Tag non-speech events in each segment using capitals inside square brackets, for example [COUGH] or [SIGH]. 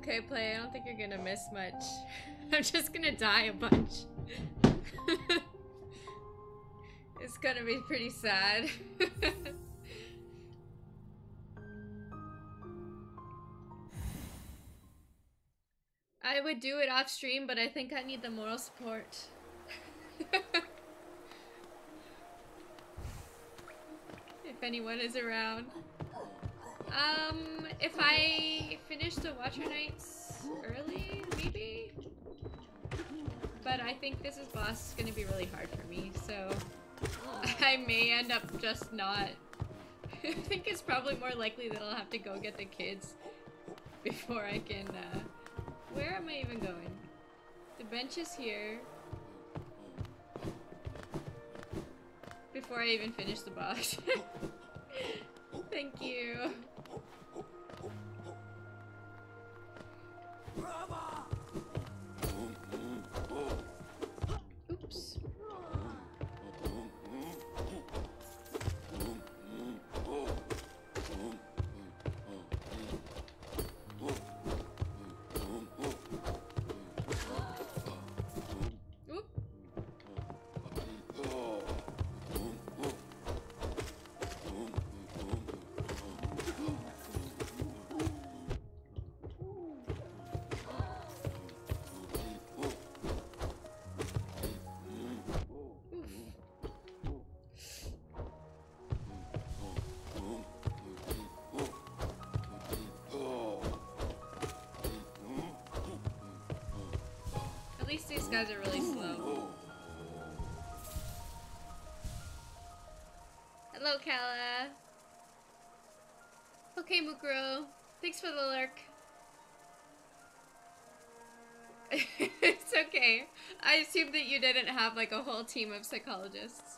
Okay, play. I don't think you're gonna miss much. [LAUGHS] I'm just gonna die a bunch. [LAUGHS] it's gonna be pretty sad. [LAUGHS] I would do it off stream, but I think I need the moral support. if anyone is around. Um, if I finish the Watcher Knights early, maybe? But I think this is boss is gonna be really hard for me, so [LAUGHS] I may end up just not. [LAUGHS] I think it's probably more likely that I'll have to go get the kids before I can, uh... Where am I even going? The bench is here. Before I even finish the boss. [LAUGHS] Thank you. Brava! Are really slow. Hello, Kala. Okay, Mukuro. Thanks for the lurk. [LAUGHS] it's okay. I assume that you didn't have like a whole team of psychologists.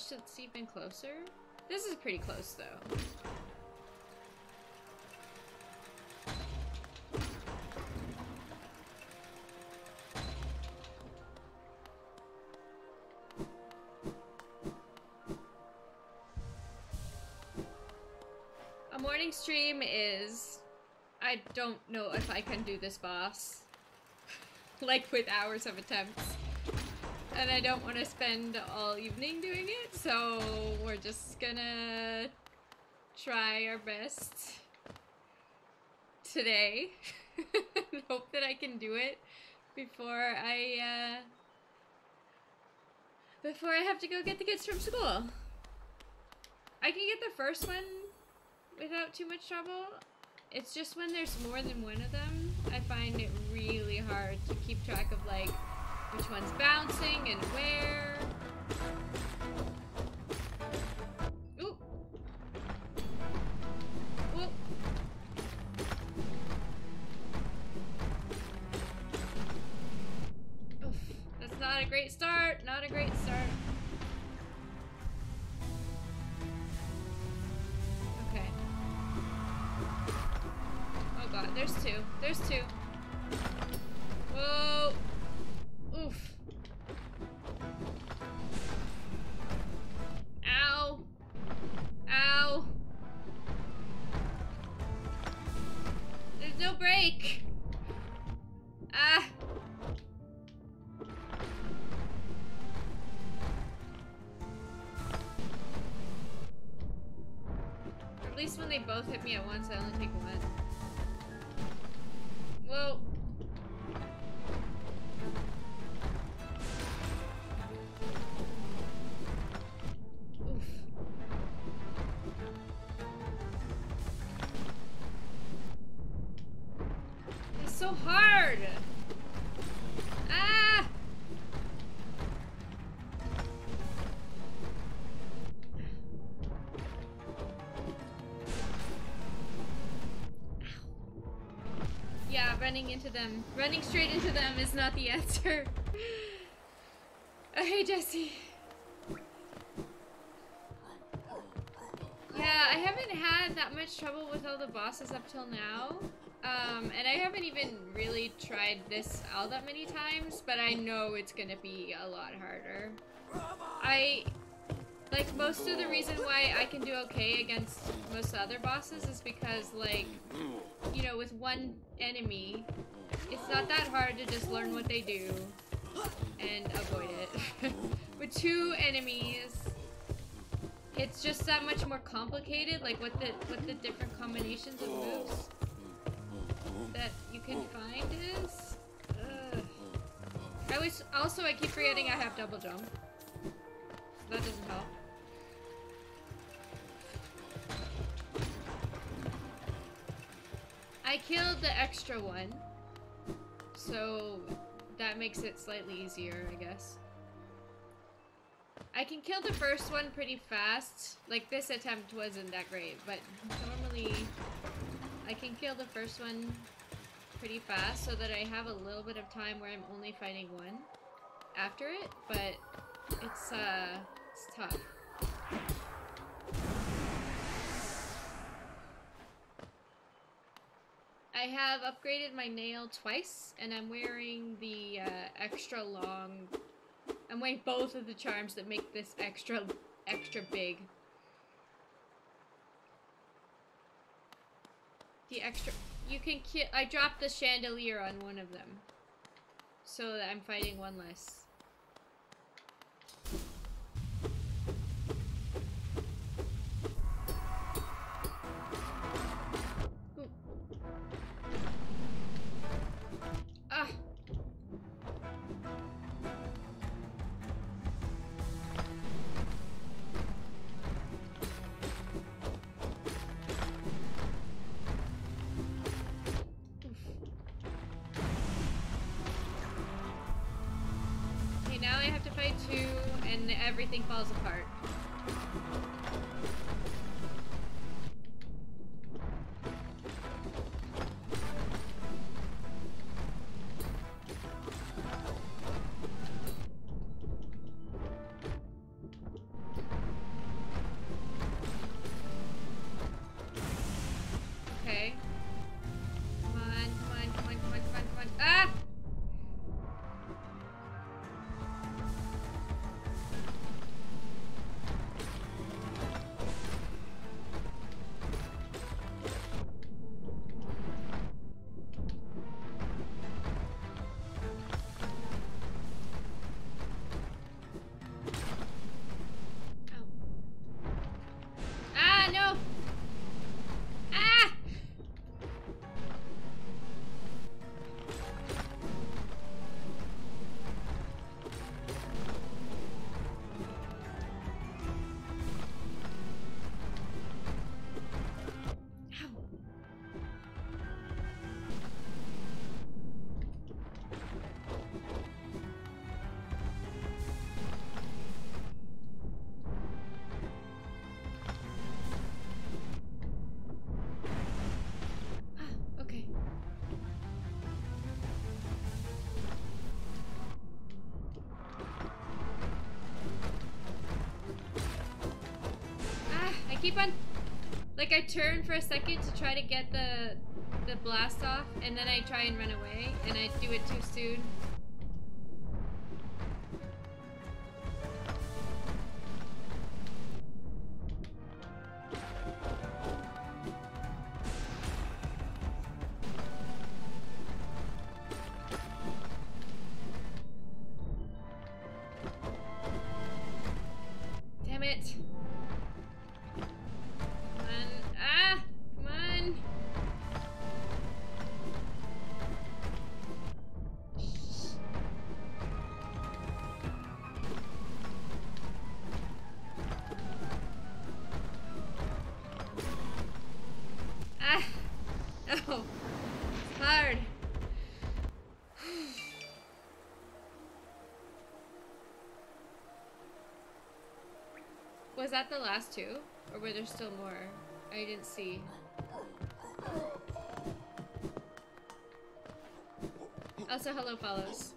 Bench that's even closer? This is pretty close though. A morning stream is... I don't know if I can do this boss. [LAUGHS] like with hours of attempts. And I don't want to spend all evening doing it, so we're just gonna try our best today. [LAUGHS] Hope that I can do it before I, uh, before I have to go get the kids from school. I can get the first one without too much trouble. It's just when there's more than one of them, I find it really hard to keep track of like which one's bouncing and where. Ooh. Ooh. Oof. That's not a great start. Not a great start. Okay. Oh god, there's two. There's two. Whoa. Hit me at once, I only take one. Whoa. Running into them. Running straight into them is not the answer. Uh, hey, Jesse. Yeah, I haven't had that much trouble with all the bosses up till now. Um, and I haven't even really tried this all that many times, but I know it's gonna be a lot harder. I like most of the reason why I can do okay against most other bosses is because like you know with one enemy it's not that hard to just learn what they do and avoid it. [LAUGHS] with two enemies it's just that much more complicated like what the what the different combinations of moves that you can find is. Ugh. I was also I keep forgetting I have double jump. That doesn't help. Killed the extra one. So that makes it slightly easier, I guess. I can kill the first one pretty fast. Like, this attempt wasn't that great, but normally I can kill the first one pretty fast so that I have a little bit of time where I'm only fighting one after it, but it's, uh, it's tough. I have upgraded my nail twice, and I'm wearing the uh, extra long... I'm wearing both of the charms that make this extra, extra big. The extra... You can kill... I dropped the chandelier on one of them. So that I'm fighting one less. Keep on like I turn for a second to try to get the the blast off and then I try and run away and I do it too soon. Two? Or were there still more? I didn't see. Also, hello, follows.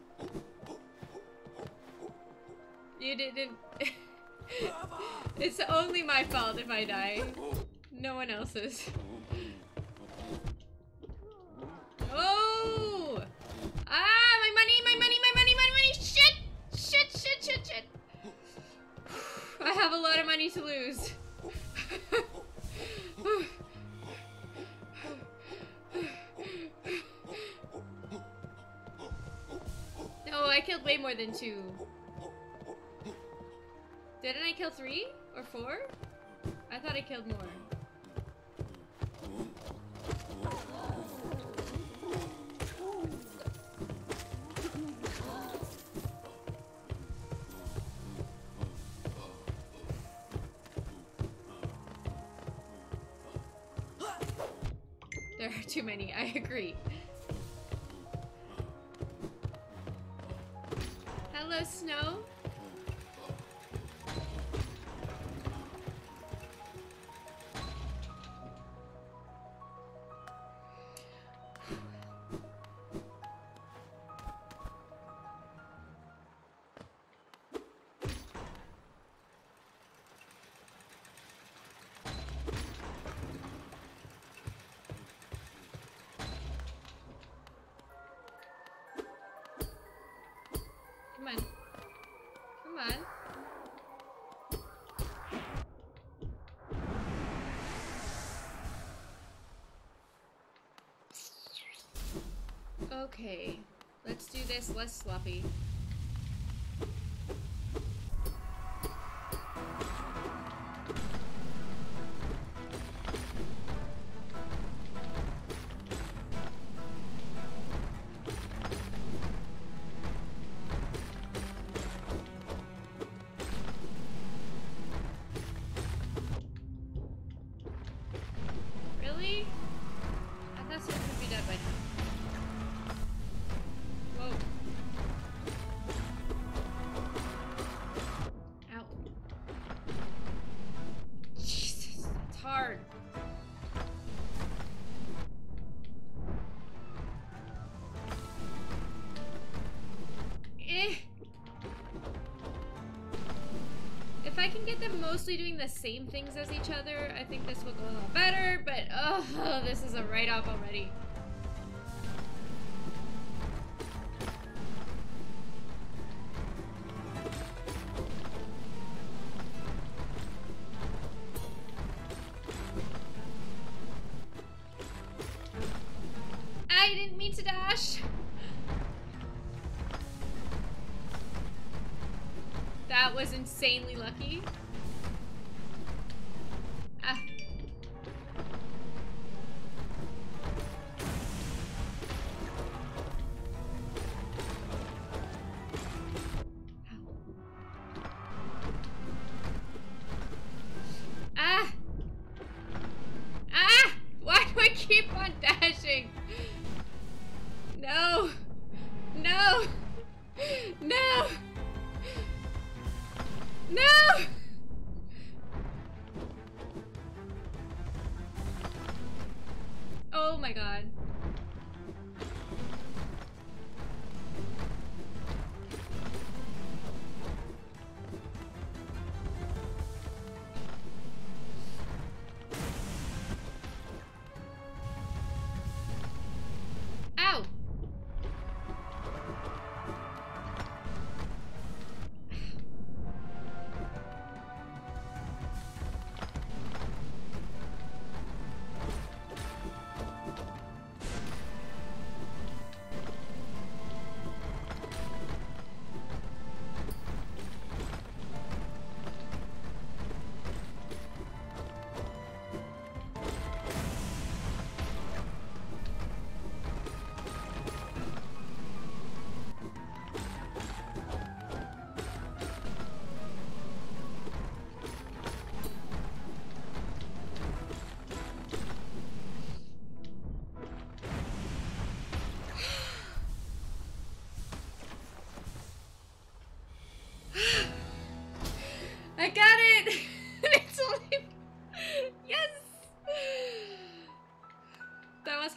You didn't... [LAUGHS] it's only my fault if I die. No one else's. Four? I thought I killed more. There are too many, I agree. Okay. Let's do this less sloppy. Get them mostly doing the same things as each other, I think this will go a lot better, but oh, [LAUGHS] this is a write-off already.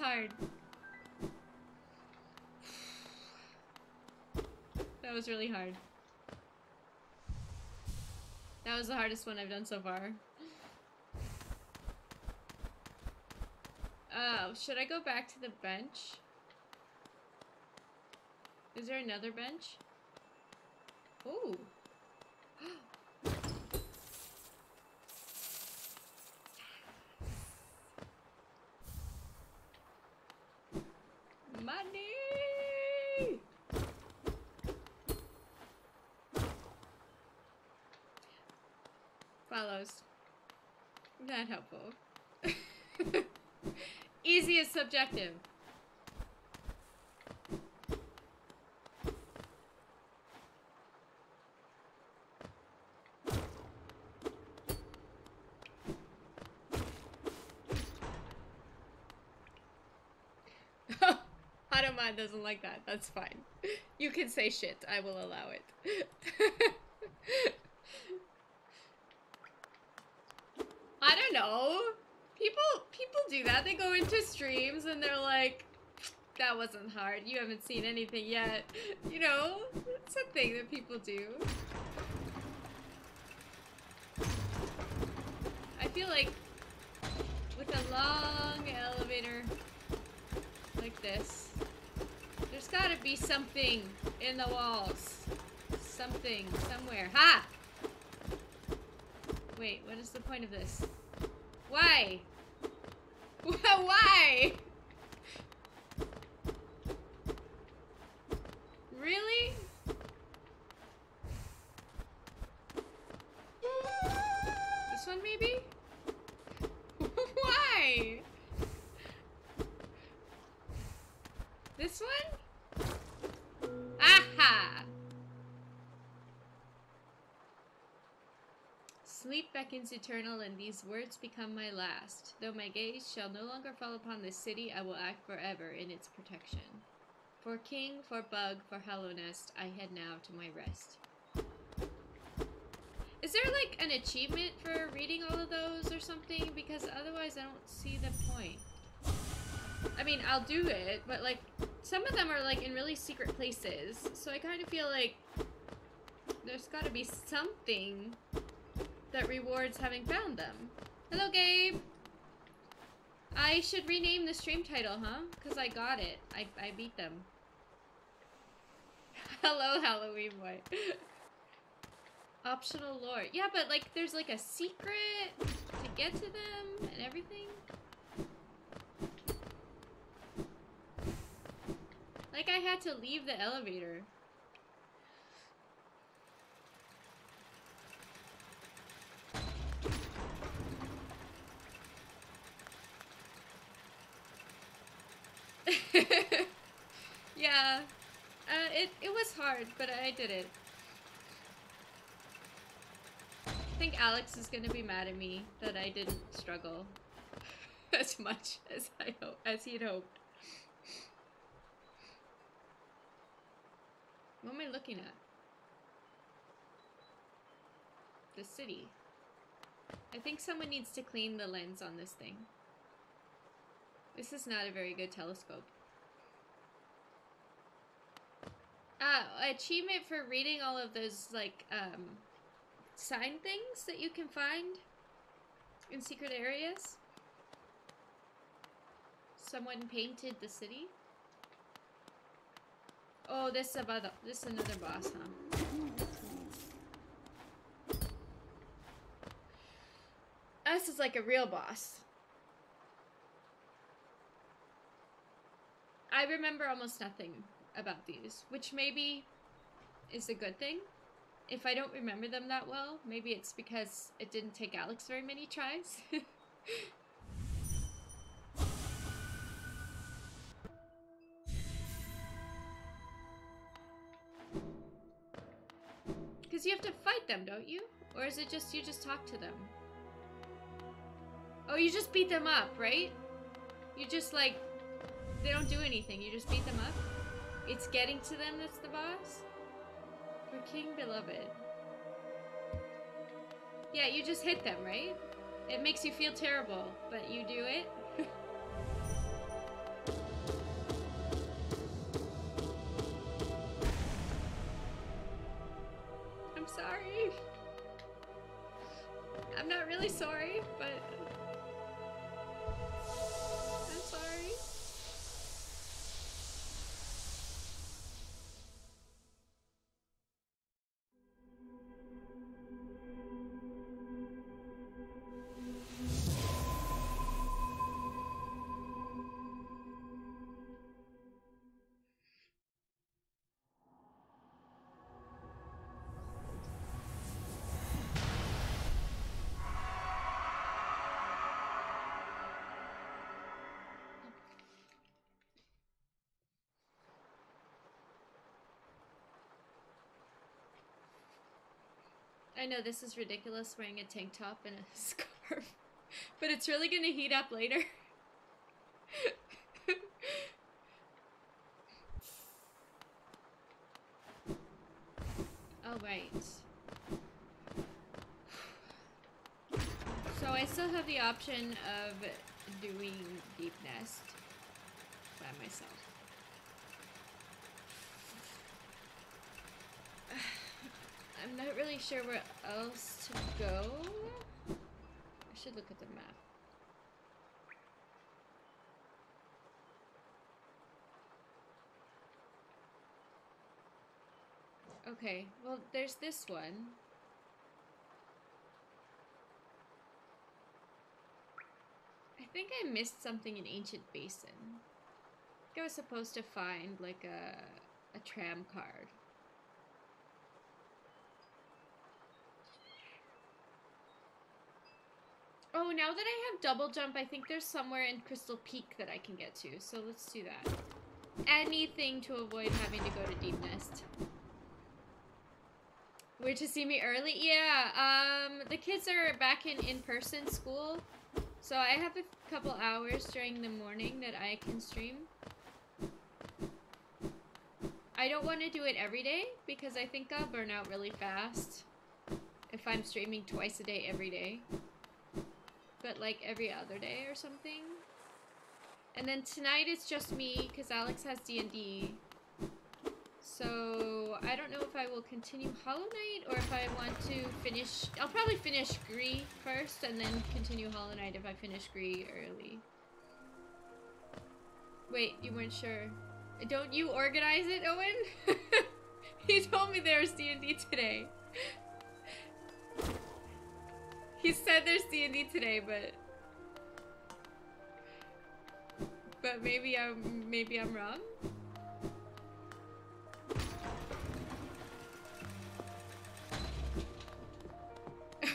Hard. That was really hard. That was the hardest one I've done so far. Oh, should I go back to the bench? Is there another bench? Ooh. Money! Follows. [LAUGHS] Easy is subjective. [LAUGHS] Automan doesn't like that. That's fine. You can say shit. I will allow it. [LAUGHS] I don't know. People people do that. They go into streams and they're like, that wasn't hard. You haven't seen anything yet. [LAUGHS] You know, it's a thing that people do. I feel like with a long elevator like this, there's gotta be something in the walls. Something, somewhere. Ha! Wait, what is the point of this? Why? [LAUGHS] Why? Sleep beckons eternal, and these words become my last. Though my gaze shall no longer fall upon this city, I will act forever in its protection. For king, for bug, for Hallownest, I head now to my rest. Is there like an achievement for reading all of those or something? Because otherwise I don't see the point. I mean, I'll do it, but like, some of them are like in really secret places. So I kind of feel like there's gotta be something that rewards having found them. Hello, Gabe! I should rename the stream title, huh? Because I got it. I, I beat them. [LAUGHS] Hello, Halloween boy. [LAUGHS] Optional lore. Yeah, but like there's like a secret to get to them and everything. Like I had to leave the elevator. [LAUGHS] yeah. Uh, it, it was hard, but I did it. I think Alex is gonna be mad at me that I didn't struggle [LAUGHS] as much as I hope as he'd hoped. What am I looking at? The city. I think someone needs to clean the lens on this thing. This is not a very good telescope. Uh, achievement for reading all of those, like, um, sign things that you can find in secret areas. Someone painted the city. Oh, this is about the, this is another boss, huh? This is like a real boss. I remember almost nothing about these, which maybe is a good thing. If I don't remember them that well, maybe it's because it didn't take Alex very many tries. [LAUGHS] Because you have to fight them, don't you? Or is it just you just talk to them? Oh, you just beat them up, right? You just like, they don't do anything. You just beat them up? It's getting to them that's the boss? For King Beloved. Yeah, you just hit them, right? It makes you feel terrible, but you do it? I know this is ridiculous wearing a tank top and a [LAUGHS] scarf, but it's really gonna heat up later. All right. So I still have the option of doing Deep Nest by myself. I'm not really sure where else to go. I should look at the map. Okay, well, there's this one. I think I missed something in Ancient Basin. I I was supposed to find, like, a, a tram card. Oh, now that I have double jump, I think there's somewhere in Crystal Peak that I can get to. So let's do that. Anything to avoid having to go to Deep Nest. Where to see me early? Yeah, um, the kids are back in in-person school. So I have a couple hours during the morning that I can stream. I don't want to do it every day because I think I'll burn out really fast if I'm streaming twice a day every day but like every other day or something. And then tonight it's just me because Alex has D&D. So I don't know if I will continue Hollow Knight or if I want to finish... I'll probably finish Gris first and then continue Hollow Knight if I finish Gris early. Wait, you weren't sure. Don't you organize it, Owen? [LAUGHS] he told me there was D&D today. He said there's D&D today, but... But maybe I'm, maybe I'm wrong? [LAUGHS]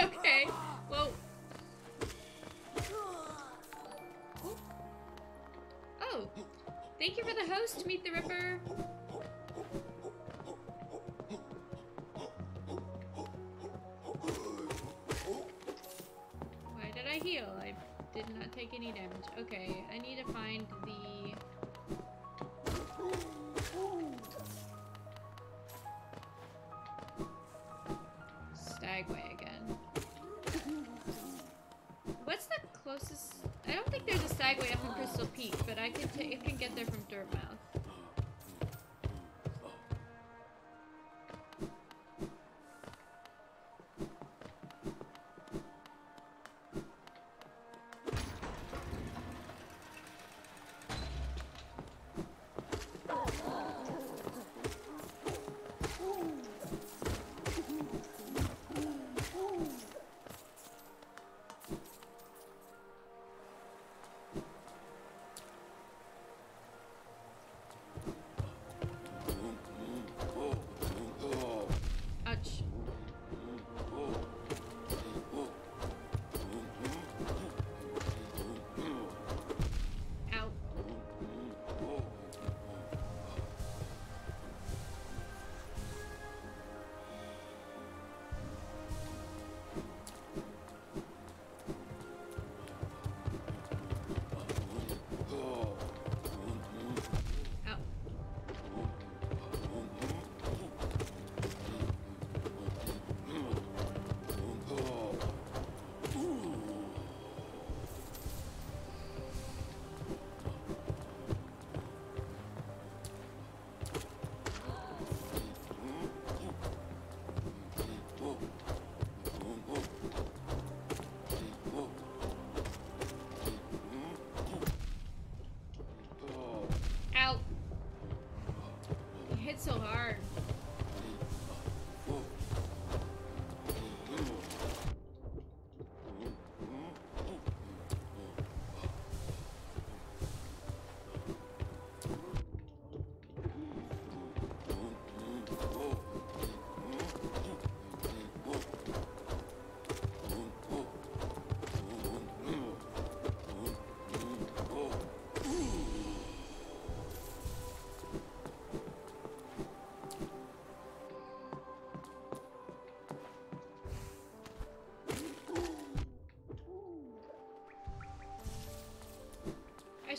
okay, well... Oh! Thank you for the host, Meet the Ripper! Did not take any damage. Okay, I need to find the... Stagway again. What's the closest... I don't think there's a Stagway up in Crystal Peak, but I can, I can get there from Dirtmouth.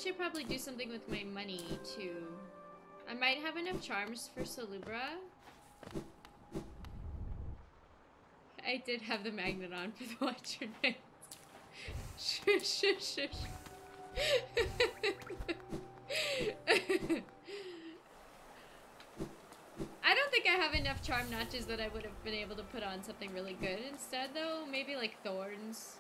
Should probably do something with my money too. I might have enough charms for Salubra. I did have the magnet on for the Watcher Knights. [LAUGHS] shush, shush, shush. I don't think I have enough charm notches that I would have been able to put on something really good instead though. Maybe like thorns.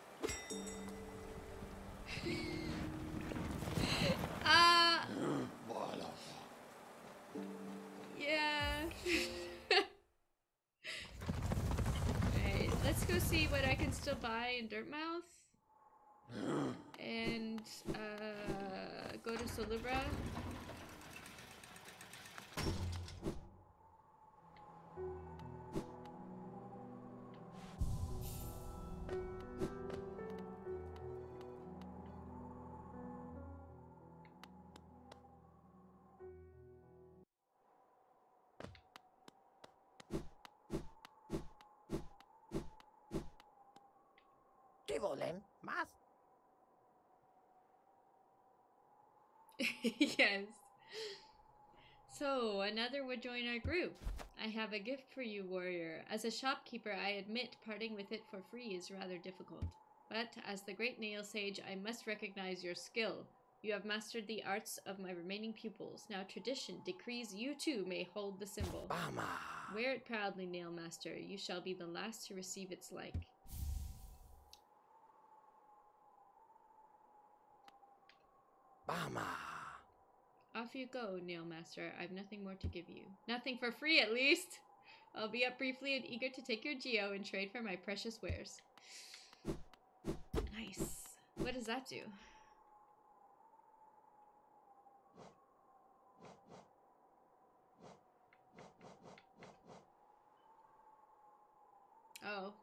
¿Más? [LAUGHS] yes. So, another would join our group. I have a gift for you, warrior. As a shopkeeper, I admit parting with it for free is rather difficult. But as the great nail sage, I must recognize your skill. You have mastered the arts of my remaining pupils. Now tradition decrees you too may hold the symbol. Wear it proudly, Nail Master. You shall be the last to receive its like. Off you go, Nail Master. I've nothing more to give you. Nothing for free, at least. I'll be up briefly and eager to take your geo and trade for my precious wares. Nice. What does that do? Oh.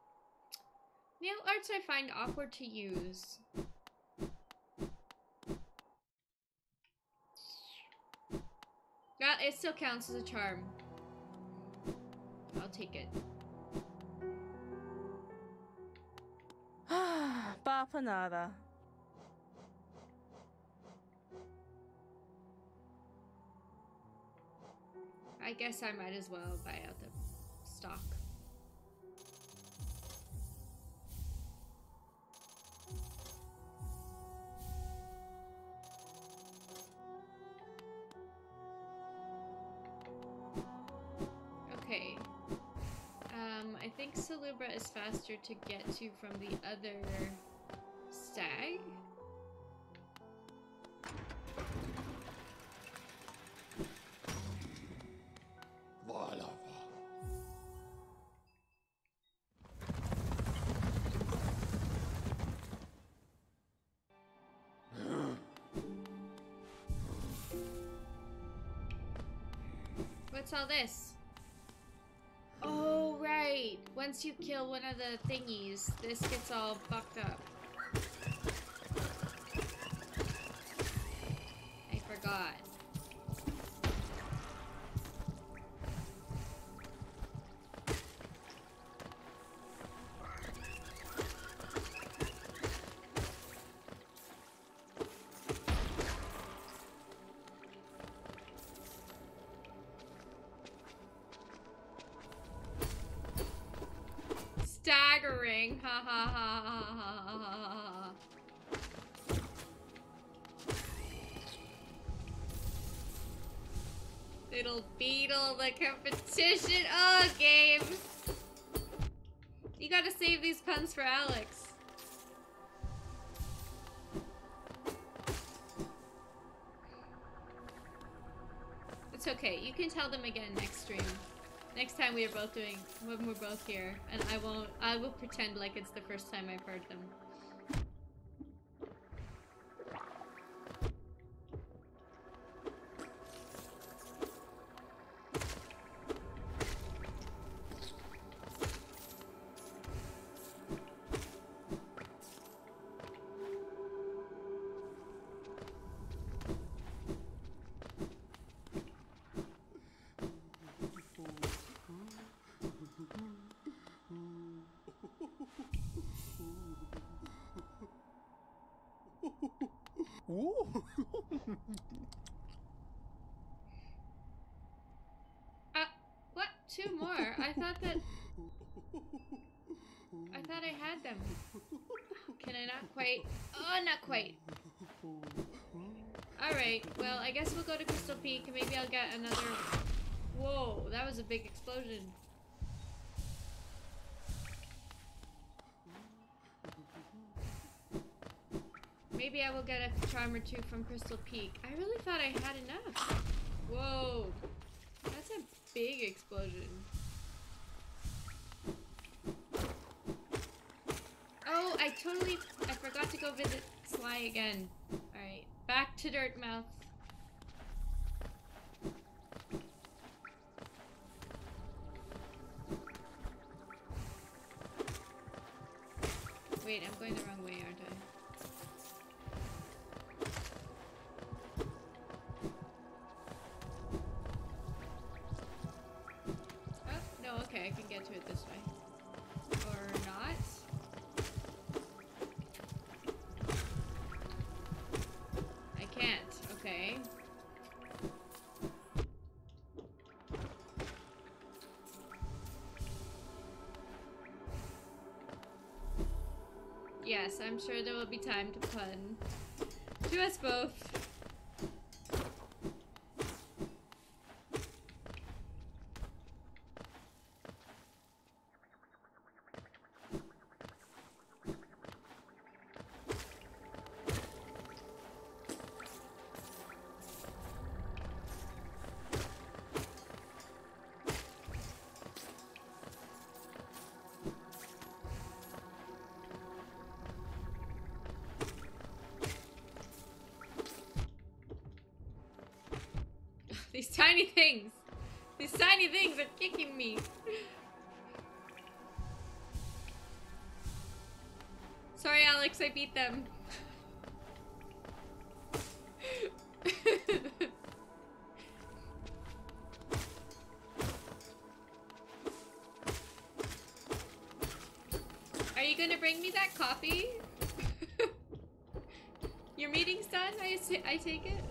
Nail arts I find awkward to use. It still counts as a charm. I'll take it. [SIGHS] Papa nada. I guess I might as well buy out the stock. Think Salubra is faster to get to from the other stag. What's all this? Once you kill one of the thingies, this gets all bucked up. Little beetle, the competition. Oh, game. You gotta save these puns for Alex. It's okay. You can tell them again next stream. Next time we are both doing when we're both here, and I won't. I will pretend like it's the first time I've heard them. I will get a charm or two from Crystal Peak. I really thought I had enough. Whoa. That's a big explosion. Oh, I totally... I forgot to go visit Sly again. Alright, back to Dirtmouth. Sure there will be time to pun. To us both. These tiny things. These tiny things are kicking me. Sorry, Alex, I beat them. Are you gonna bring me that coffee? [LAUGHS] Your meeting's done? I take it?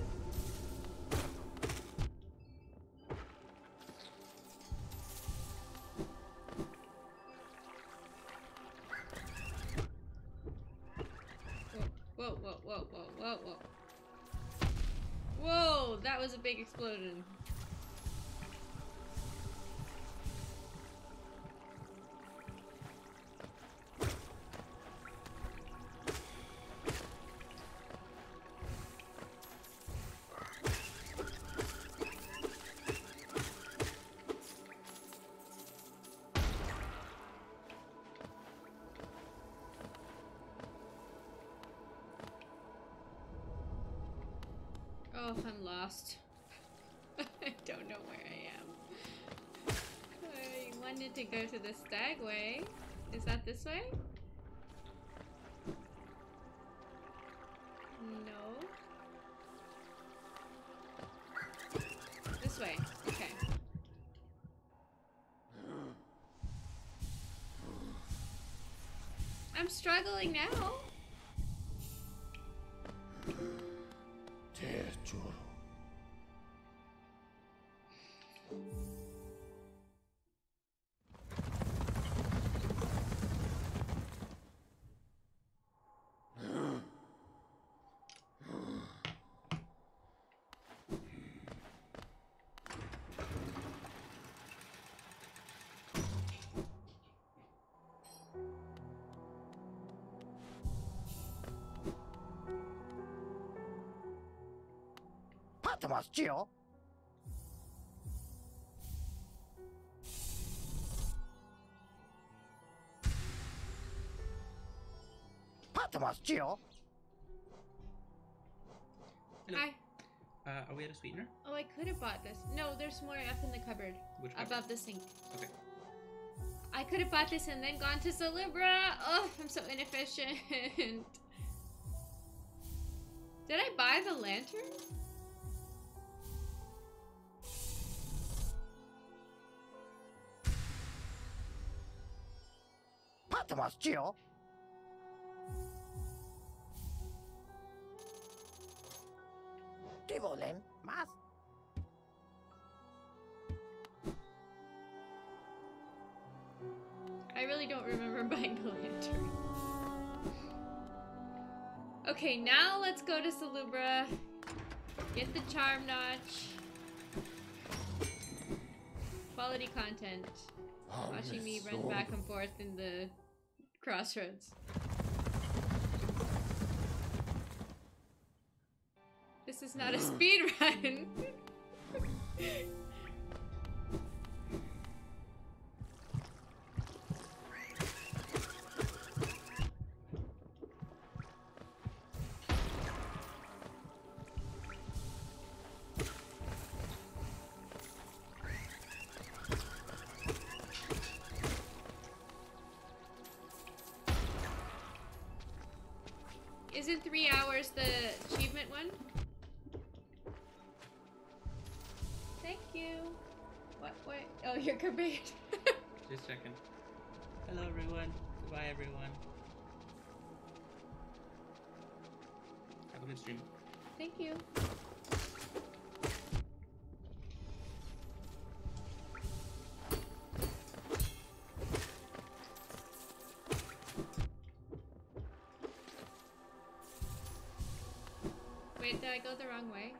Explosion. Oh, I'm lost. Don't know where I am. I wanted to go to the Stagway. Is that this way? No. This way. Okay. I'm struggling now. Patmos, Gio. Patmos, Hello. Hi. Uh, are we at a sweetener? Oh, I could have bought this. No, there's more up in the cupboard. Which? Above the sink. Okay. I could have bought this and then gone to Salubra. Oh, I'm so inefficient. Did I buy the lantern? Patmos, Gio. ¿Qué volen? ¿Más? I really don't remember [LAUGHS] buying the lantern. Okay, now let's go to Salubra. Get the charm notch. Quality content. Oh, Watching me run back and forth in the crossroads. This is not a [LAUGHS] speed run. [LAUGHS] Just checking. Hello, everyone. Goodbye, everyone. Have a good stream. Thank you. Wait, did I go the wrong way?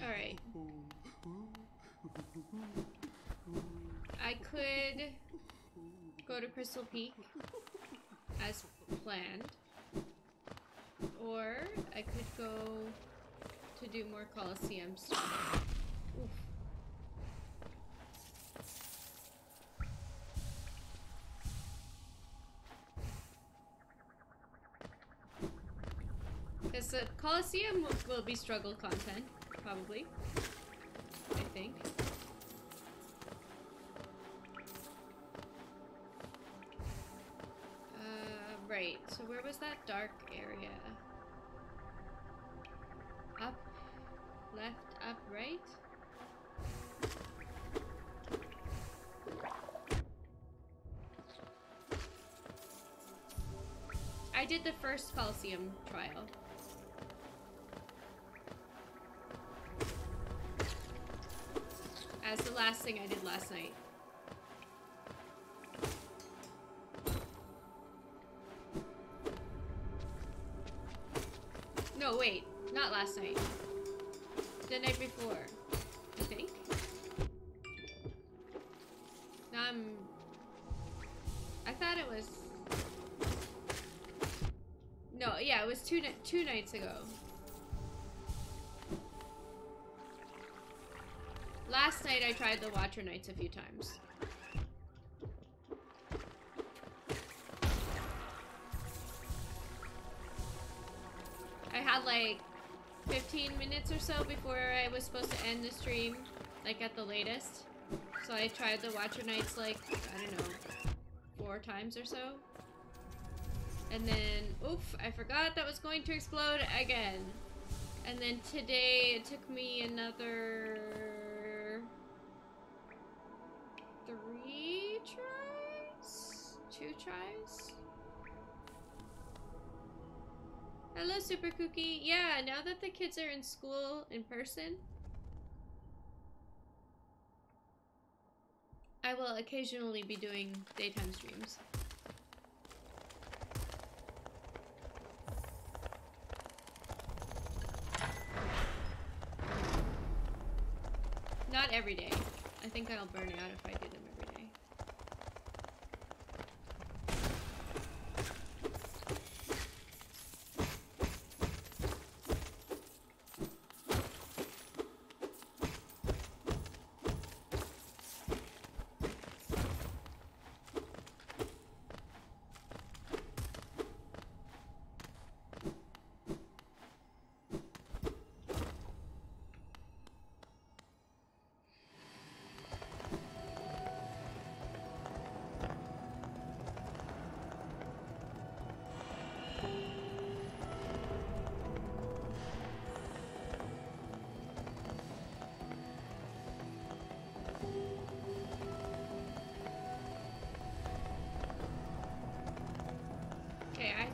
Alright. I could go to Crystal Peak as planned. Or I could go to do more Colosseum stuff. The Colosseum will, be struggle content, probably. I think. Uh, right. So where was that dark area? Up, left, up, right? I did the first Colosseum trial. Last thing I did last night. No, wait. Not last night. The night before. I think. Now I'm... I thought it was... No, yeah, it was two, two nights ago. Night I tried the Watcher Knights a few times. I had like 15 minutes or so before I was supposed to end the stream, like at the latest. So I tried the Watcher Knights like, I don't know, four times or so. And then, oof, I forgot that was going to explode again. And then today it took me another Super Cookie. Yeah, now that the kids are in school in person, I will occasionally be doing daytime streams. Not every day. I think I'll burn out if I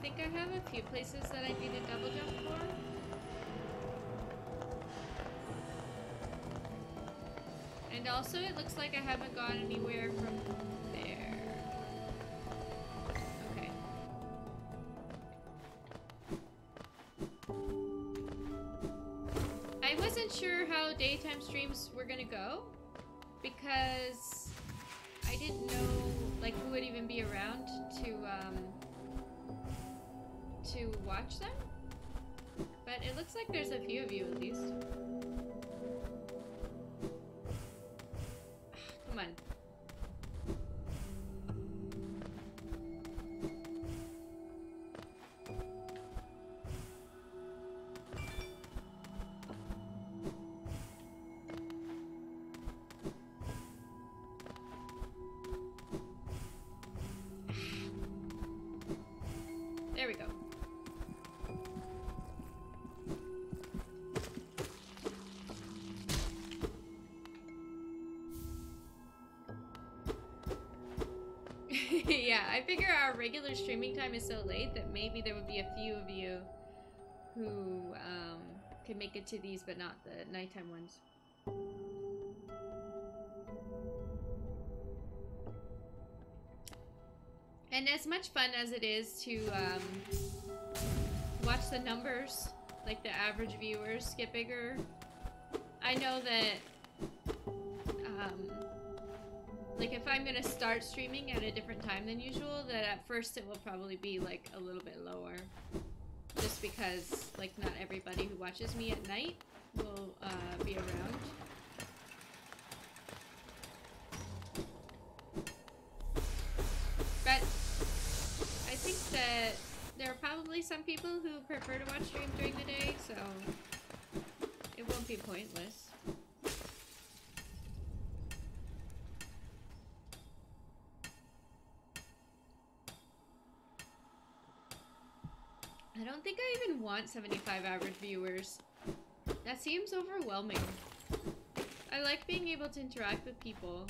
think I have a few places that I need a double jump for. And also, it looks like I haven't gone anywhere from there. Okay. I wasn't sure how daytime streams were gonna go because I didn't know like who would even be around to um, to watch them. But it looks like there's a few of you at least. Yeah, I figure our regular streaming time is so late that maybe there would be a few of you who um, can make it to these, but not the nighttime ones. And as much fun as it is to um, watch the numbers, like the average viewers get bigger, I know that, like if I'm gonna start streaming at a different time than usual, that at first it will probably be like a little bit lower. Just because, like, not everybody who watches me at night will uh, be around. But I think that there are probably some people who prefer to watch stream during the day, so it won't be pointless. Don't think I even want 75 average viewers. That seems overwhelming. I like being able to interact with people.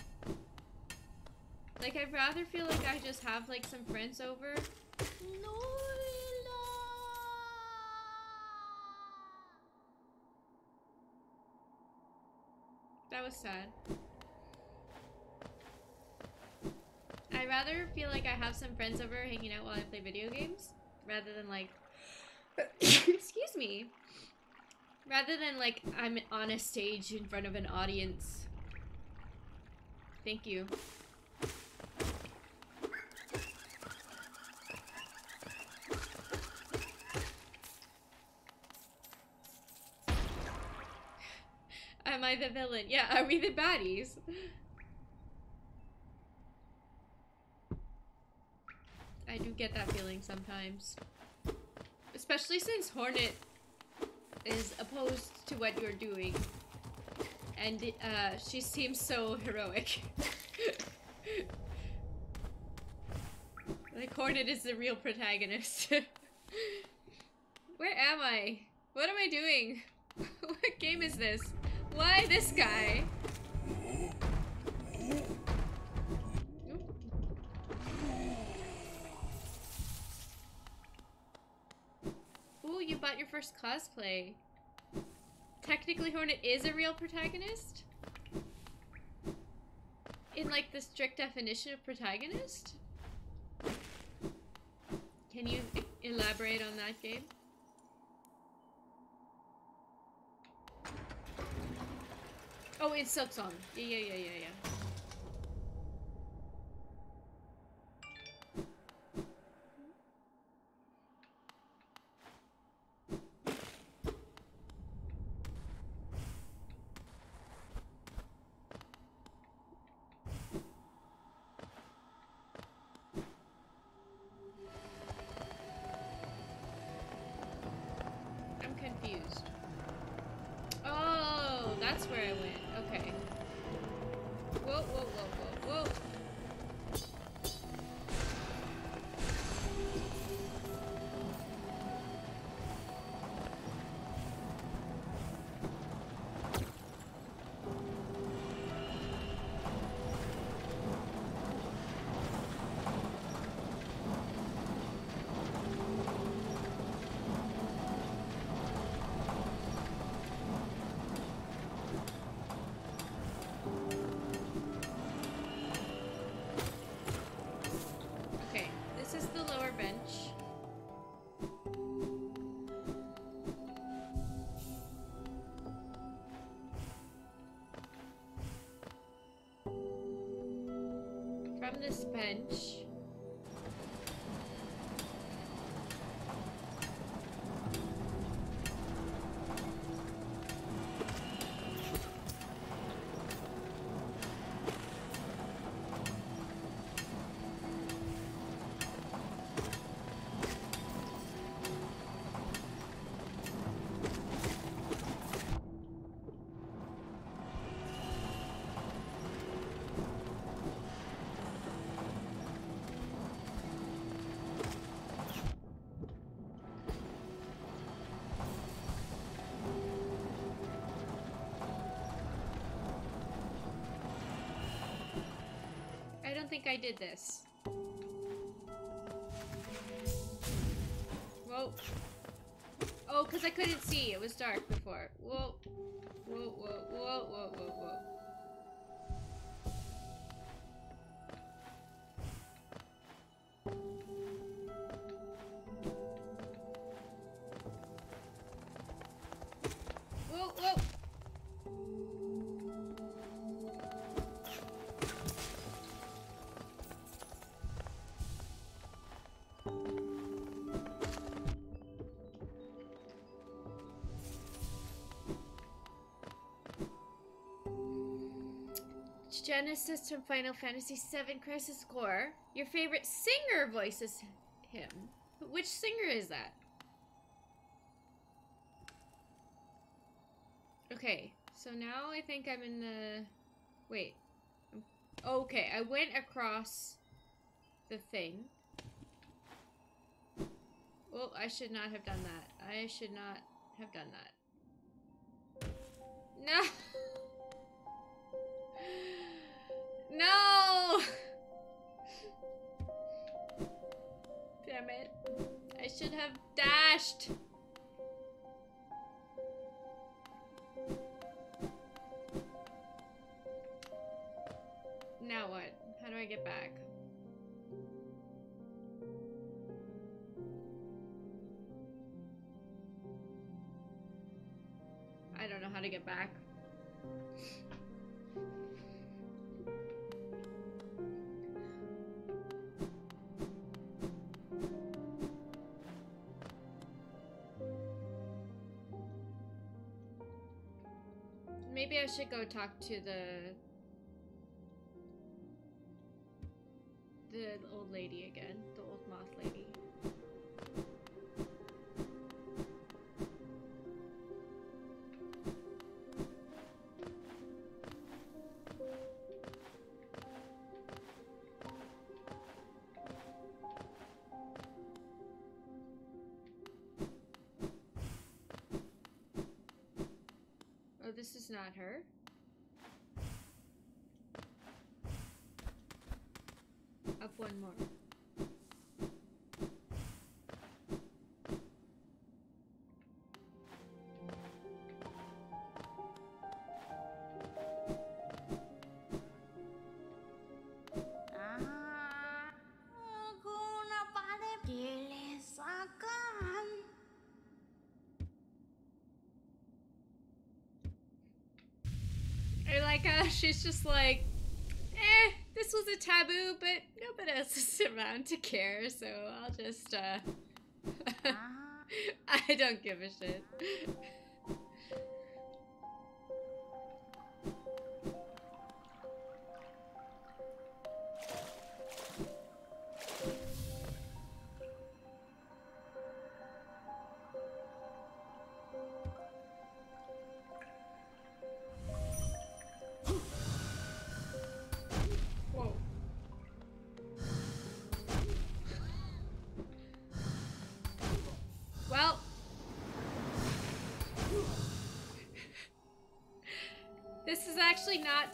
Like, I'd rather feel like I just have, like, some friends over. That was sad. I'd rather feel like I have some friends over hanging out while I play video games, rather than, like... Excuse me. Rather than, like, I'm on a stage in front of an audience. Thank you. [SIGHS] Am I the villain? Yeah, are we the baddies? I do get that feeling sometimes. Especially since Hornet is opposed to what you're doing. And uh, she seems so heroic. [LAUGHS] like Hornet is the real protagonist. [LAUGHS] Where am I? What am I doing? [LAUGHS] what game is this? Why this guy? Bought your first cosplay. Technically, Hornet is a real protagonist? In, like, the strict definition of protagonist? Can you elaborate on that game? Oh, it's Silksong. Yeah, yeah, yeah, yeah, yeah. From this bench. Think I did this. Whoa. Oh, because I couldn't see. It was dark Genesis from Final Fantasy VII Crisis Core. Your favorite singer voices him. Which singer is that? Okay, so now I think I'm in the... Wait. Okay, I went across the thing. Well, I should not have done that. I should not have done that. No! [LAUGHS] should have dashed. Now what? How do I get back? I don't know how to get back. I should go talk to the the old lady again, not her. Like she's just like, eh, this was a taboo, but nobody else is [LAUGHS] around to care, so I'll just, uh. [LAUGHS] I don't give a shit.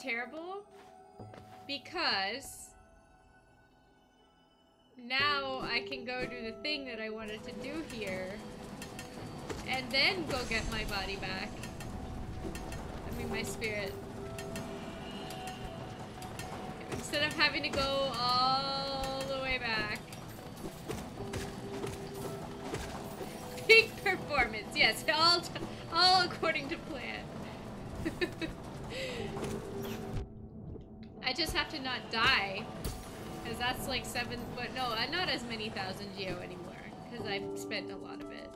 Terrible because now I can go do the thing that I wanted to do here and then go get my body back. I mean, my spirit. Instead of having to go all the way back. [LAUGHS] Peak performance, yes, all, all according to plan. [LAUGHS] Just have to not die Because that's like seven, but no, uh, not as many thousand geo anymore. Because I've spent a lot of it.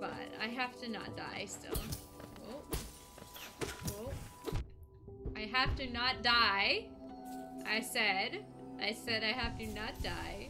But I have to not die still. Oh. Oh. I have to not die. I said. I said I have to not die.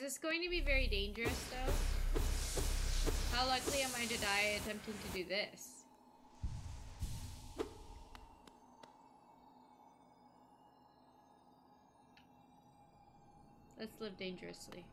Is this going to be very dangerous though? How likely am I to die attempting to do this? Let's live dangerously.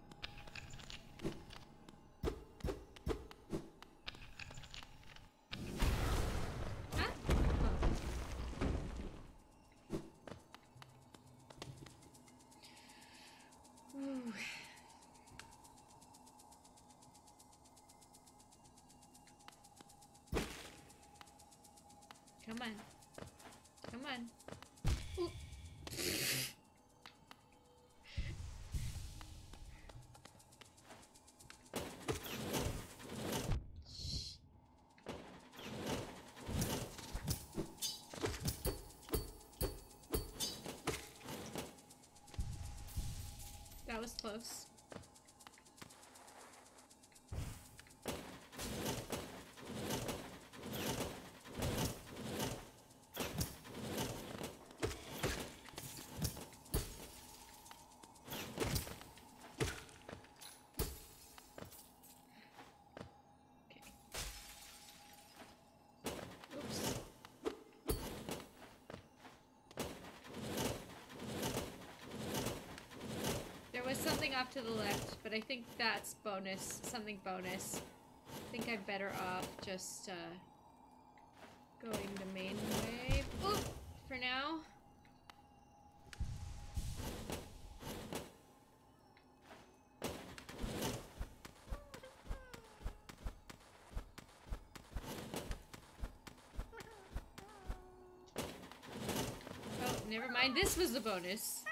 Was close. Was something off to the left, but I think that's bonus. Something bonus. I think I'm better off just uh, going the main way. For now. Oh, never mind. This was the bonus.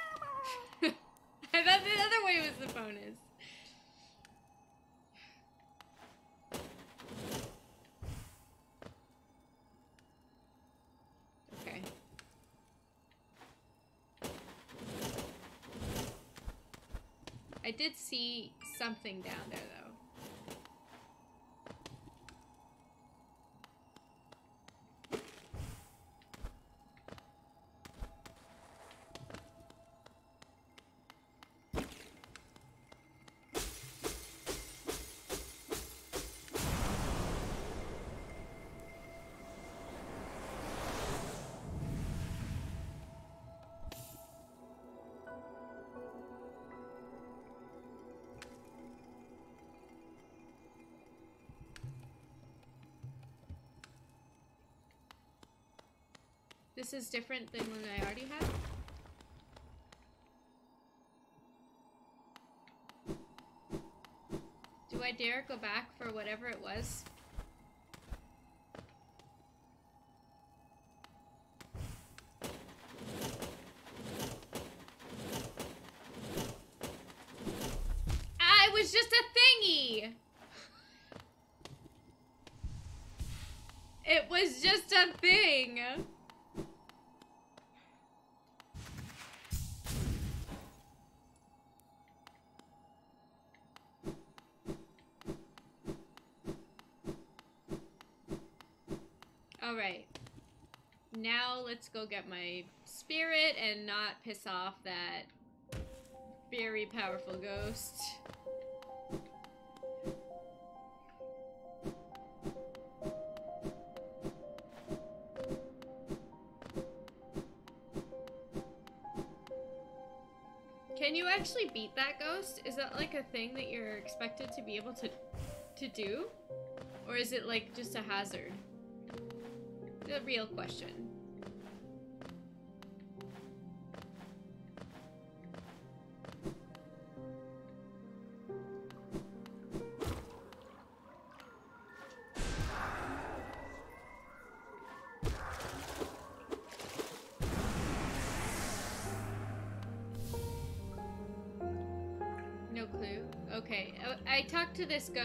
See something down there though. This is different than one I already have? Do I dare go back for whatever it was? Let's go get my spirit and not piss off that very powerful ghost. Can you actually beat that ghost? Is that like a thing that you're expected to be able to to do? Or is it like just a hazard? The real question.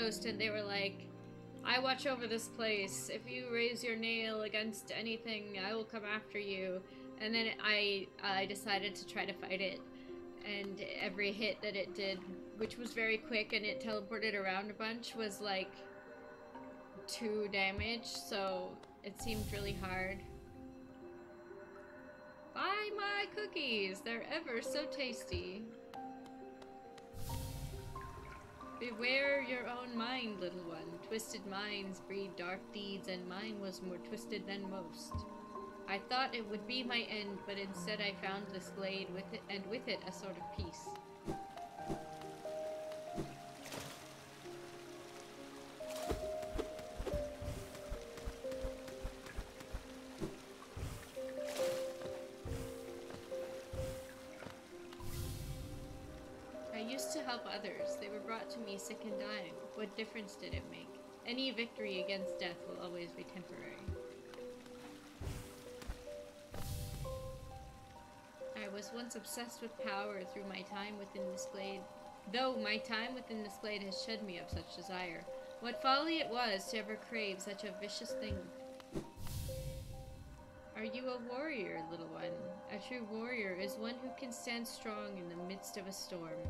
Ghost and they were like, I watch over this place. If you raise your nail against anything, I will come after you. And then I I decided to try to fight it. And every hit that it did, which was very quick and it teleported around a bunch, was like two damage, so it seemed really hard. Buy my cookies! They're ever so tasty. Beware your own mind, little one. Twisted minds breed dark deeds, and mine was more twisted than most. I thought it would be my end, but instead I found this glade with it, and with it a sort of peace. Victory against death will always be temporary. I was once obsessed with power through my time within this glade. Though my time within this glade has shed me of such desire. What folly it was to ever crave such a vicious thing. Are you a warrior, little one? A true warrior is one who can stand strong in the midst of a storm.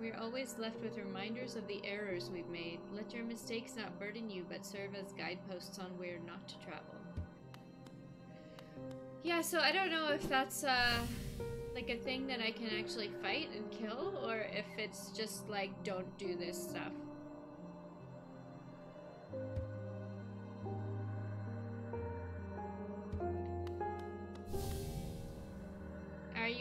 We are always left with reminders of the errors we've made. Let your mistakes not burden you, but serve as guideposts on where not to travel. Yeah, so I don't know if that's uh, like a thing that I can actually fight and kill, or if it's just like, don't do this stuff.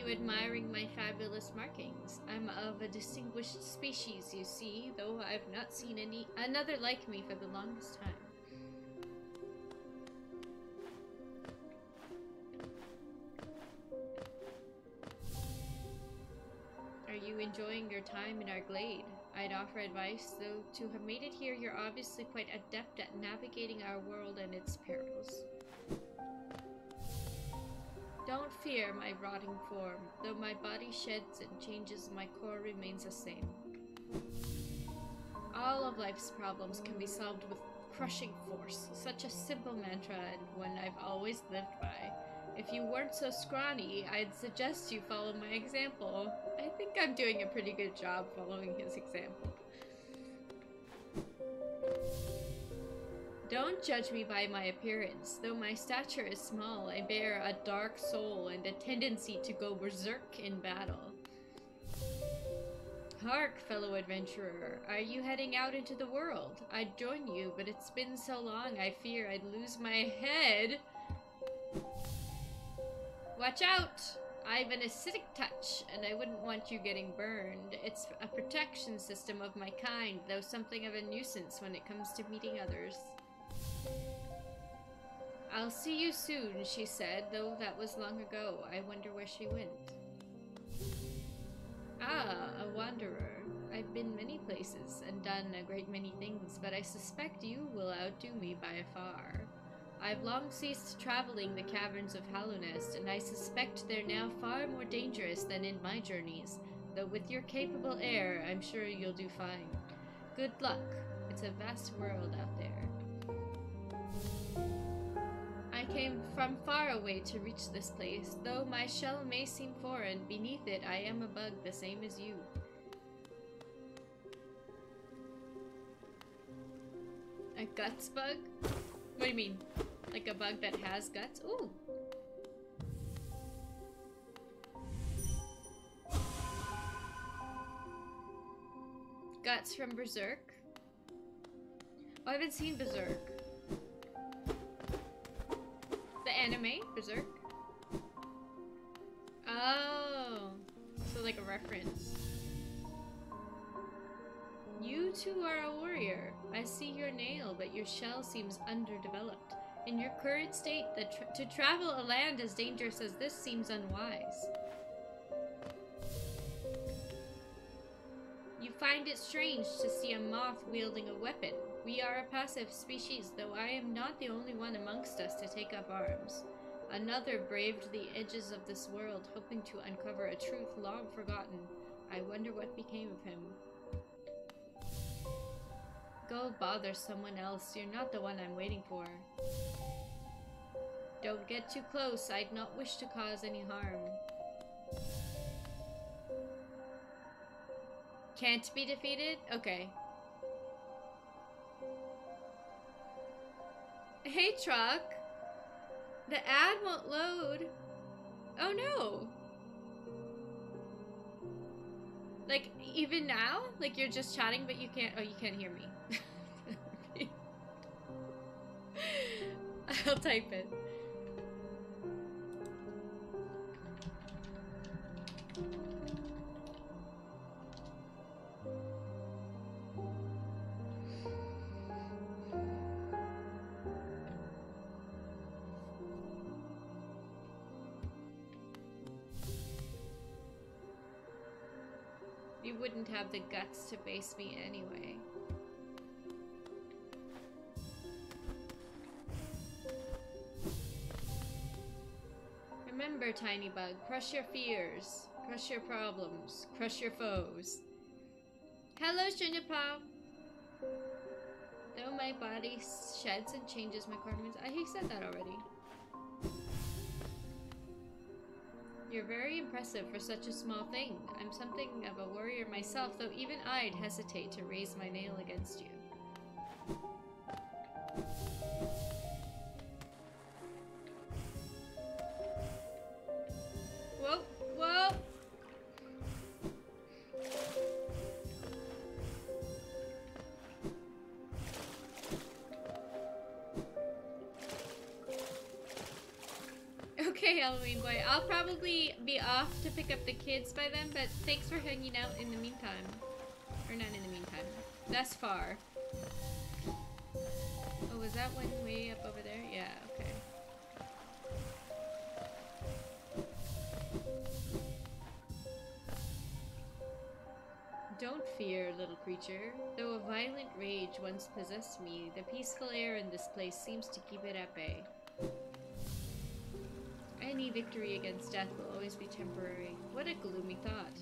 Admiring my fabulous markings? I'm of a distinguished species, you see, though I've not seen any another like me for the longest time. Are you enjoying your time in our glade? I'd offer advice, though to have made it here, you're obviously quite adept at navigating our world and its perils. Don't fear my rotting form, though my body sheds and changes, my core remains the same. All of life's problems can be solved with crushing force, such a simple mantra and one I've always lived by. If you weren't so scrawny, I'd suggest you follow my example. I think I'm doing a pretty good job following his example. Don't judge me by my appearance. Though my stature is small, I bear a dark soul and a tendency to go berserk in battle. Hark, fellow adventurer, are you heading out into the world? I'd join you, but it's been so long I fear I'd lose my head. Watch out! I've an acidic touch, and I wouldn't want you getting burned. It's a protection system of my kind, though something of a nuisance when it comes to meeting others. I'll see you soon, she said, though that was long ago. I wonder where she went. Ah, a wanderer. I've been many places and done a great many things, but I suspect you will outdo me by far. I've long ceased traveling the caverns of Hallownest, and I suspect they're now far more dangerous than in my journeys, though with your capable air, I'm sure you'll do fine. Good luck. It's a vast world out there. Came from far away to reach this place. Though my shell may seem foreign, beneath it I am a bug the same as you. A guts bug? What do you mean? Like a bug that has guts? Ooh. Guts from Berserk. Oh, I haven't seen Berserk. Anime, Berserk. Oh, so like a reference. You too are a warrior. I see your nail, but your shell seems underdeveloped. In your current state, tra to travel a land as dangerous as this seems unwise. You find it strange to see a moth wielding a weapon. We are a passive species, though I am not the only one amongst us to take up arms. Another braved the edges of this world, hoping to uncover a truth long forgotten. I wonder what became of him. Go bother someone else. You're not the one I'm waiting for. Don't get too close. I'd not wish to cause any harm. Can't be defeated? Okay. Hey, Chuck. The ad won't load. Oh no. Like, even now? Like, you're just chatting, but you can't- oh, you can't hear me. [LAUGHS] I'll type it. The guts to face me anyway. Remember, Tiny Bug, crush your fears, crush your problems, crush your foes. Hello, Shinjapa! Though my body sheds and changes my hormones. I he said that already. You're very impressive for such a small thing. I'm something of a warrior myself, though even I'd hesitate to raise my nail against you. Halloween boy. I'll probably be off to pick up the kids by then, but thanks for hanging out in the meantime. Or not in the meantime. Thus far. Oh, was that one way up over there? Yeah, okay. Don't fear, little creature. Though a violent rage once possessed me, the peaceful air in this place seems to keep it at bay. Any victory against death will always be temporary. What a gloomy thought.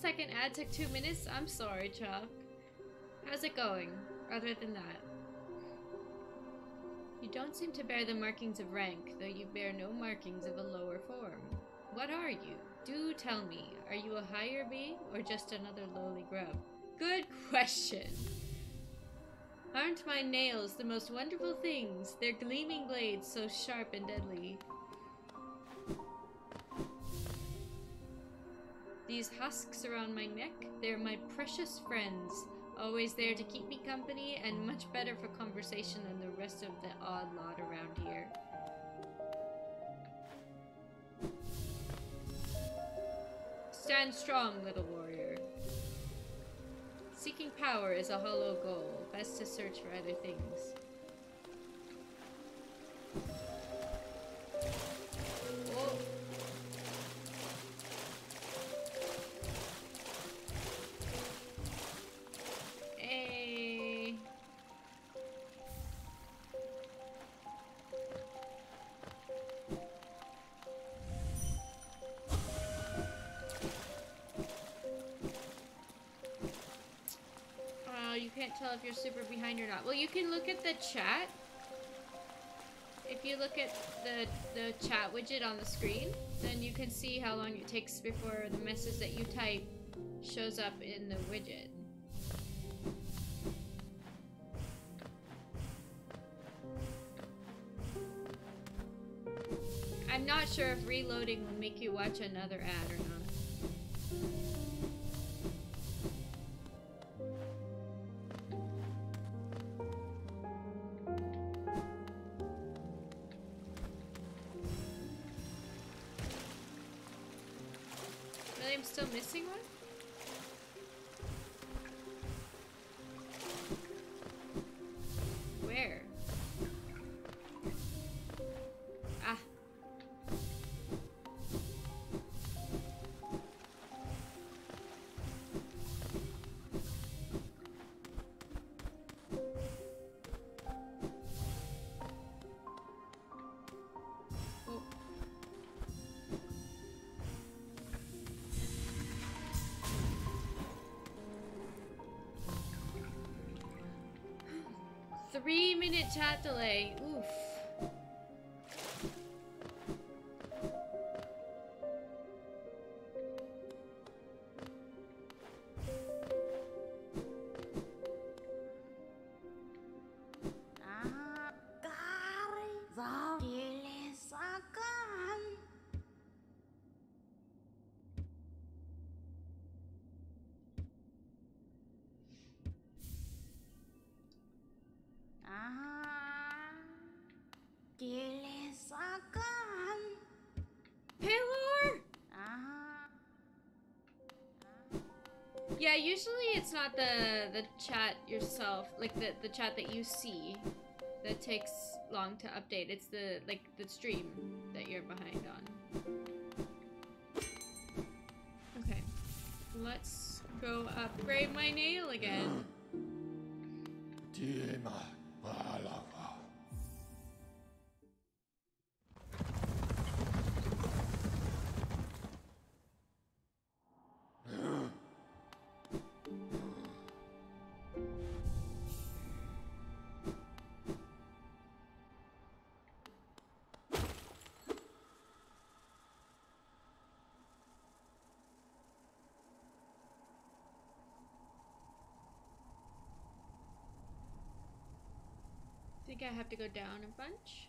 Second ad took two minutes? I'm sorry, Chuck. How's it going, other than that? You don't seem to bear the markings of rank, though you bear no markings of a lower form. What are you? Do tell me. Are you a higher being, or just another lowly grub? Good [LAUGHS] question. Aren't my nails the most wonderful things? Their gleaming blades so sharp and deadly. These husks around my neck, they're my precious friends. Always there to keep me company and much better for conversation than the rest of the odd lot around here. Stand strong, little warrior. Seeking power is a hollow goal. Best to search for other things. if you're super behind or not. Well, you can look at the chat. If you look at the, the chat widget on the screen, then you can see how long it takes before the message that you type shows up in the widget. I'm not sure if reloading will make you watch another ad or not. Chat delay. Gilisakan Paylor! Ah Yeah, usually it's not the the chat yourself, like the the chat that you see that takes long to update. It's the like the stream that you're behind on. Okay. Let's go upgrade my nail again. I have to go down a bunch.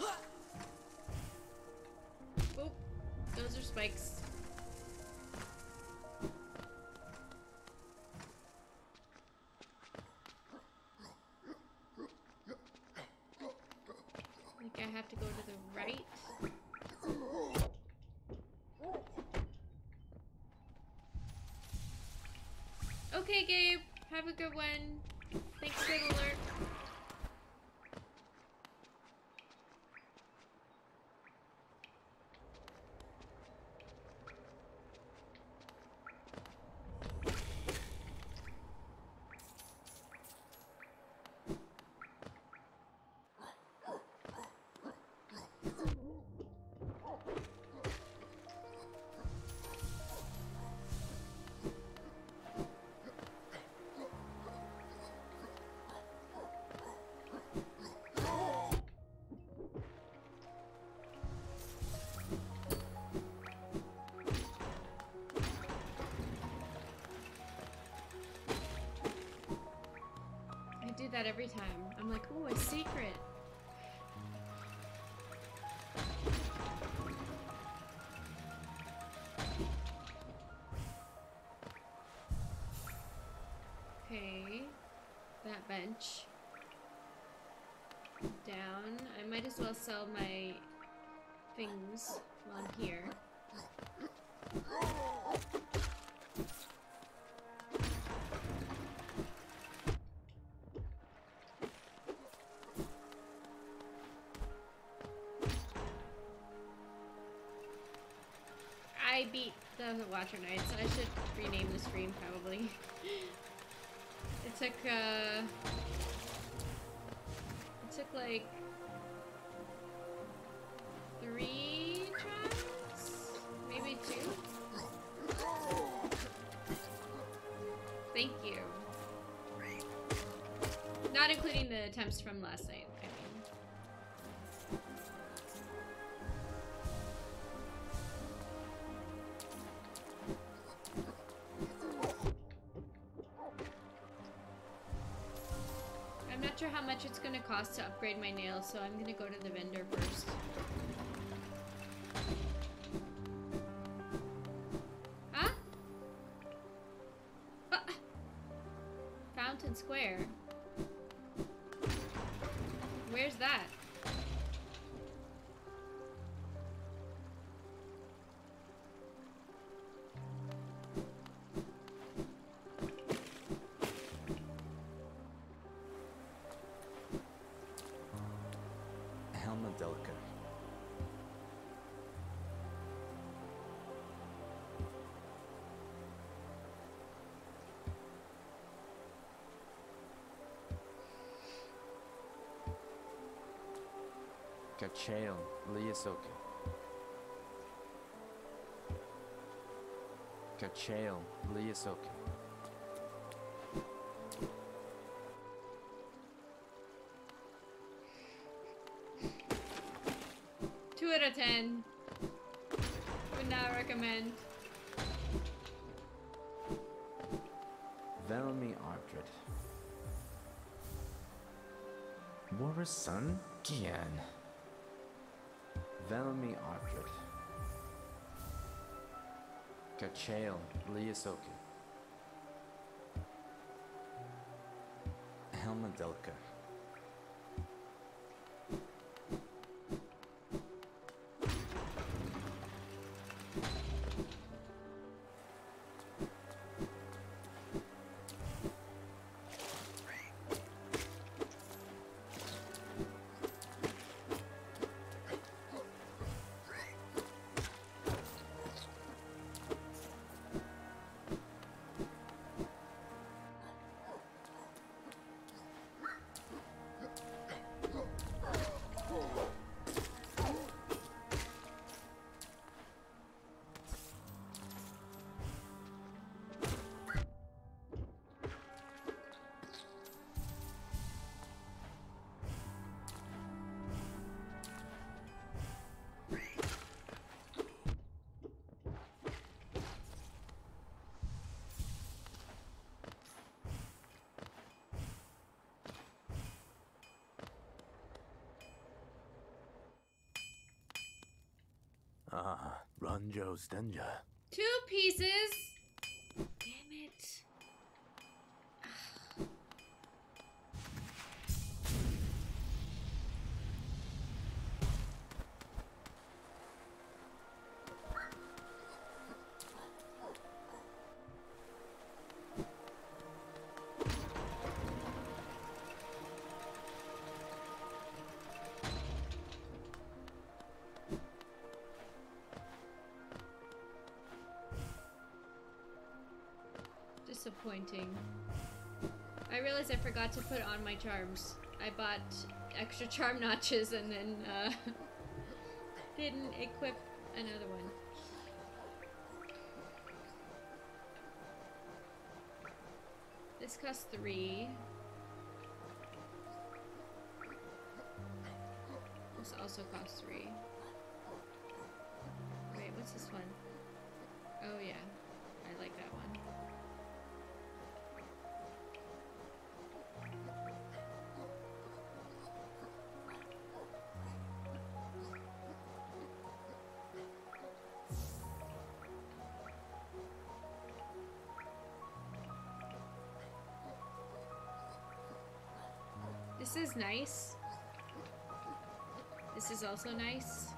[GASPS] Oop, those are spikes. Okay, Gabe. Have a good one. Thanks for the alert. Okay, that bench. Down. I might as well sell my things on here. I beat the Watcher Knights. I should rename the stream probably. [LAUGHS] took uh it took like three tries? Maybe two? Thank you. Not including the attempts from last night, cost to upgrade my nails, so I'm gonna go to the vendor first. Helma Delka. Kachael Liasoke. Kachael Gian. Velmi Ardred. Kachael Liasoke. Helma Delka. Ah, Ranjo Stenja. Two pieces. Disappointing. I realized I forgot to put on my charms. I bought extra [LAUGHS] charm notches and then uh, [LAUGHS] didn't equip another one. This costs three. This is nice. This is also nice.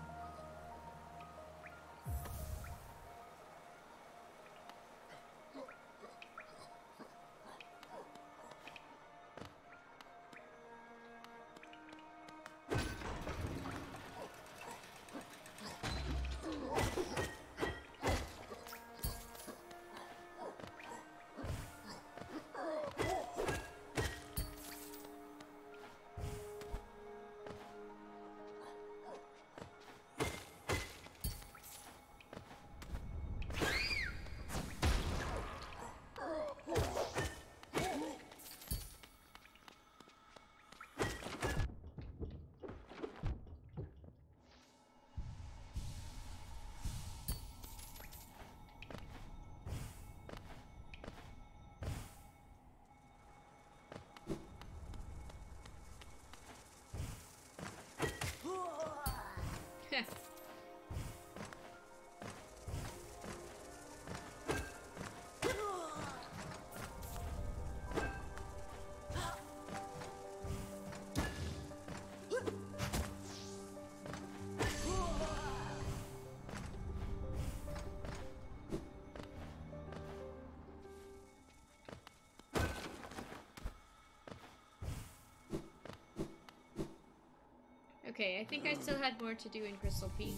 Okay, I think I still had more to do in Crystal Peak.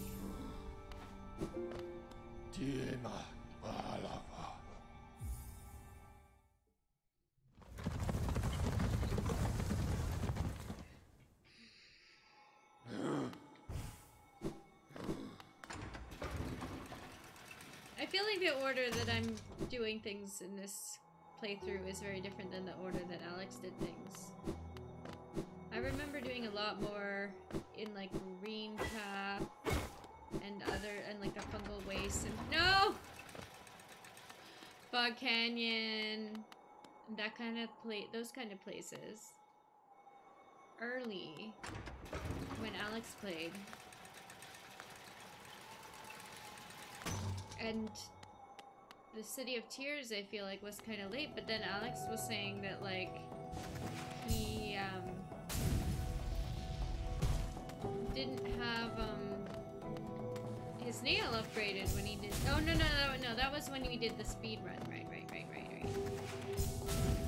I feel like the order that I'm doing things in this playthrough is very different than the order that Alex did things. I remember doing a lot more in like Greenpath and other and like the fungal waste and no! Fog Canyon that kind of place those kind of places. Early when Alex played. And the City of Tears I feel like was kind of late but then Alex was saying that like didn't have um his nail upgraded when he did. Oh no no no no! That was when we did the speed run. Right right right right right.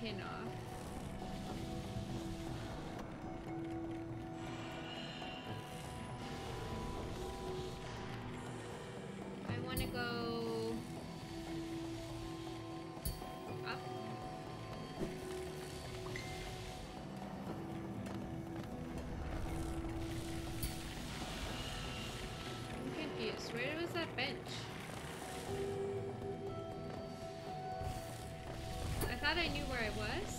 Pin off. I want to go up. I'm confused. Where was that bench? Thought I knew where I was.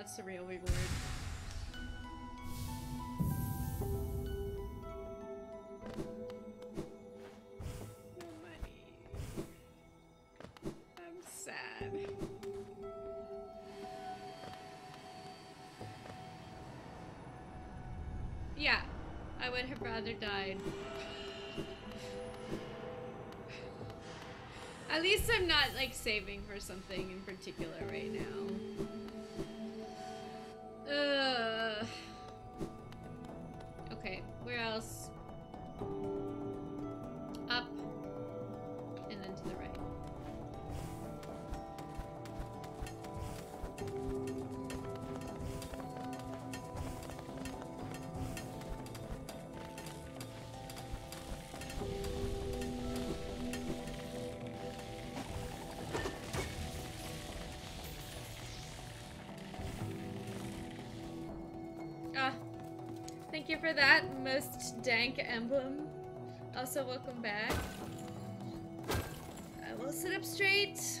That's the. I'm sad. Yeah, I would have rather died. At least I'm not like saving for something in particular right now. Ugh. Dank emblem. Also, welcome back. I will sit up straight.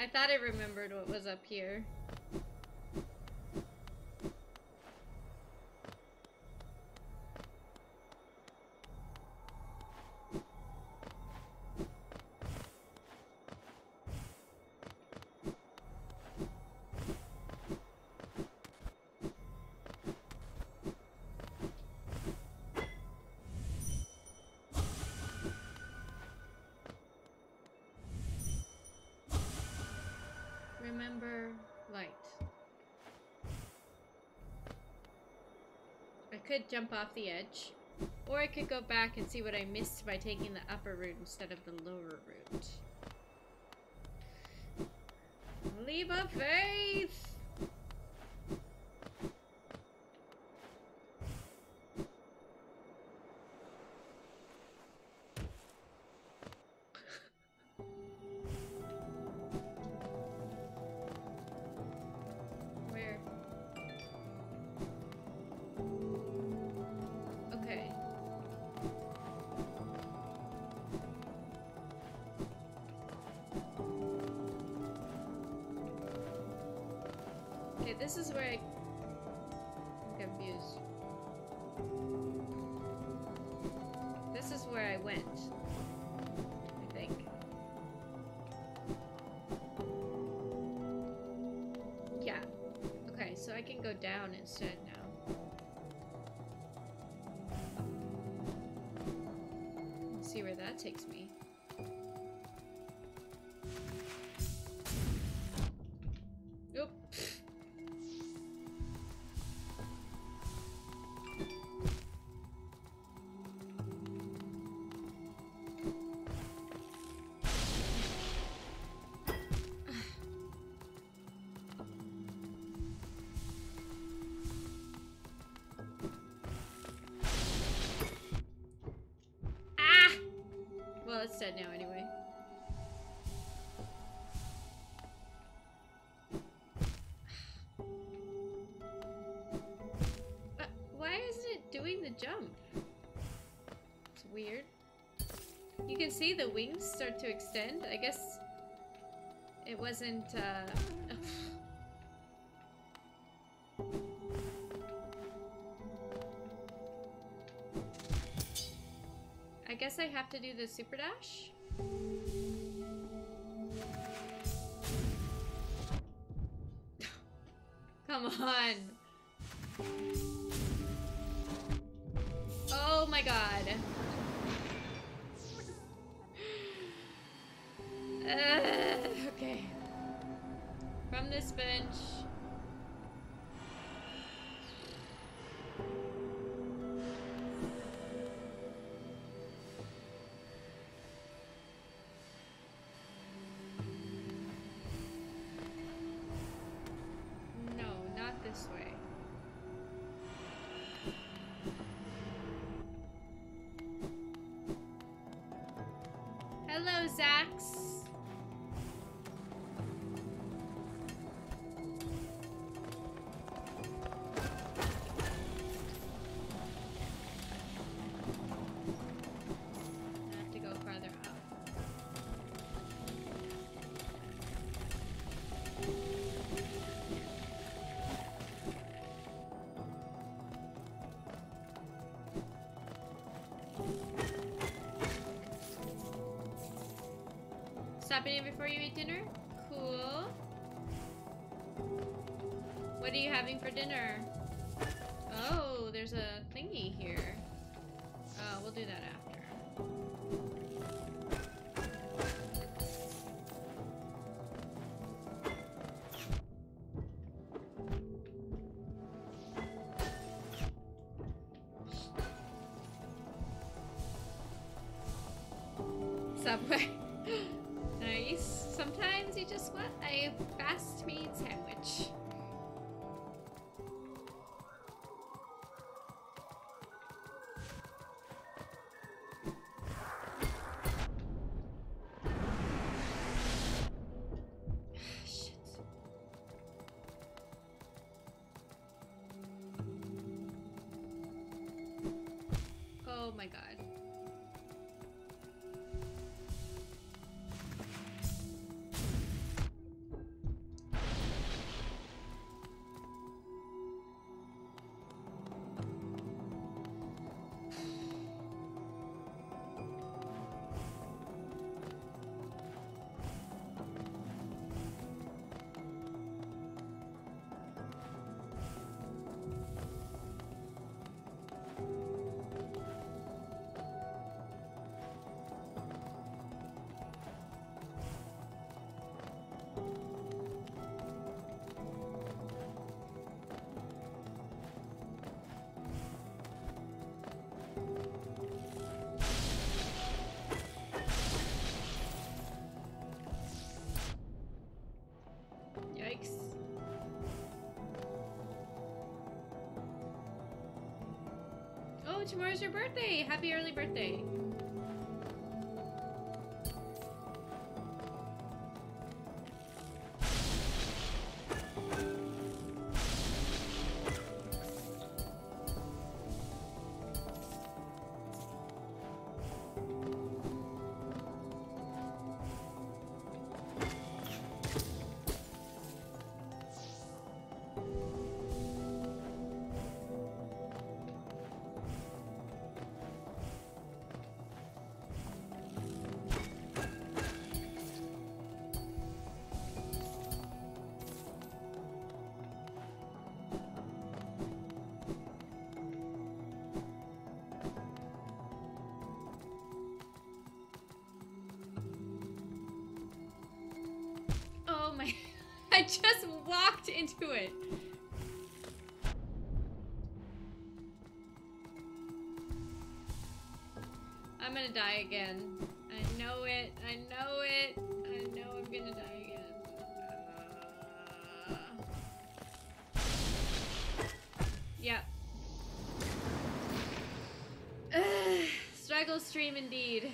I thought I remembered what was up here. Could jump off the edge. Or I could go back and see what I missed by taking the upper route instead of the lower route. Leap of faith! Takes me. Dead now anyway. [SIGHS] Why isn't it doing the jump? It's weird. You can see the wings start to extend. I guess it wasn't, uh... [SIGHS] have to do the super dash? [LAUGHS] Come on. Oh my god. Hello, You eat dinner? Cool. What are you having for dinner? Oh, there's a thingy here. Oh, we'll do that after. Subway. [LAUGHS] nice. Just want a fast meat sandwich. Tomorrow's your birthday! Happy early birthday! Into it! I'm gonna die again. I know it. I know it. I know I'm gonna die again. Uh... Yep. [SIGHS] Struggle stream indeed.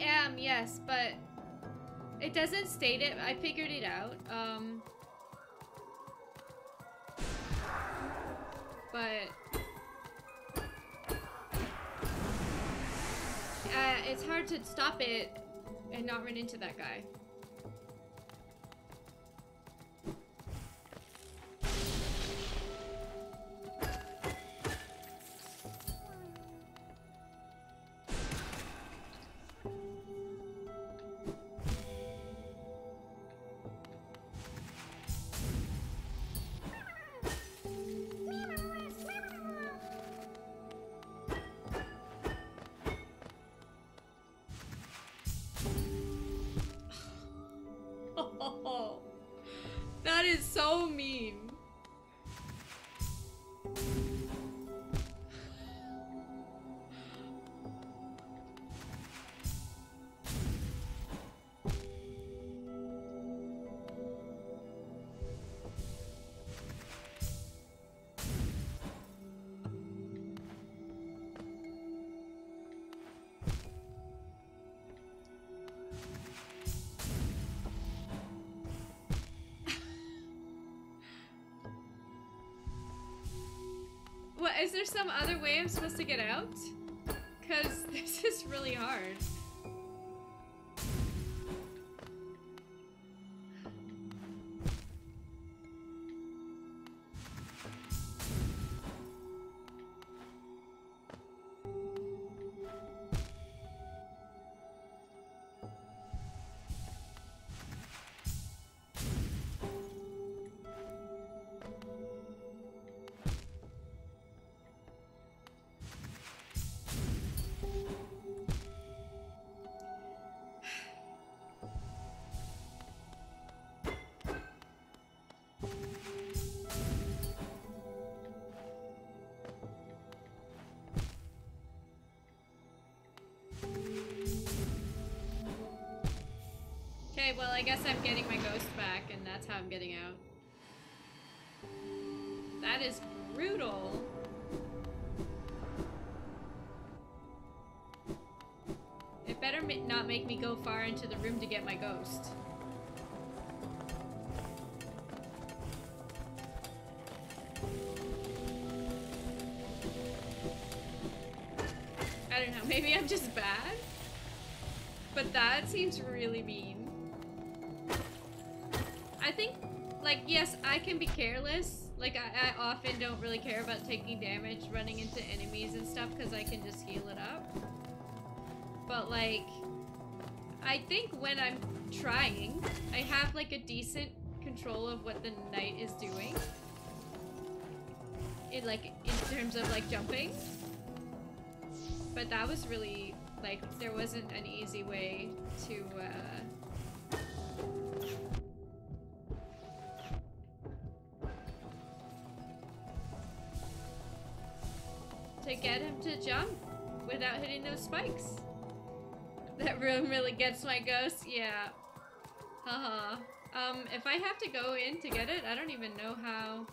Am, yes, but it doesn't state it. I figured it out. Um, but uh, it's hard to stop it and not run into that guy. Some other way I'm supposed to get out? Because [LAUGHS] this is really hard. Okay, well, I guess I'm getting my ghost back, and that's how I'm getting out. That is brutal. It better not make me go far into the room to get my ghost. I don't know, maybe I'm just bad? But that seems really mean. Can be careless. Like, I, I often don't really care about taking damage running into enemies and stuff because I can just heal it up. But, like, I think when I'm trying, I have, like, a decent control of what the knight is doing. In, like, in terms of, like, jumping. But that was really, like, there wasn't an easy way to, uh... spikes. That room really gets my ghost, yeah. Haha. um, if I have to go in to get it, I don't even know how...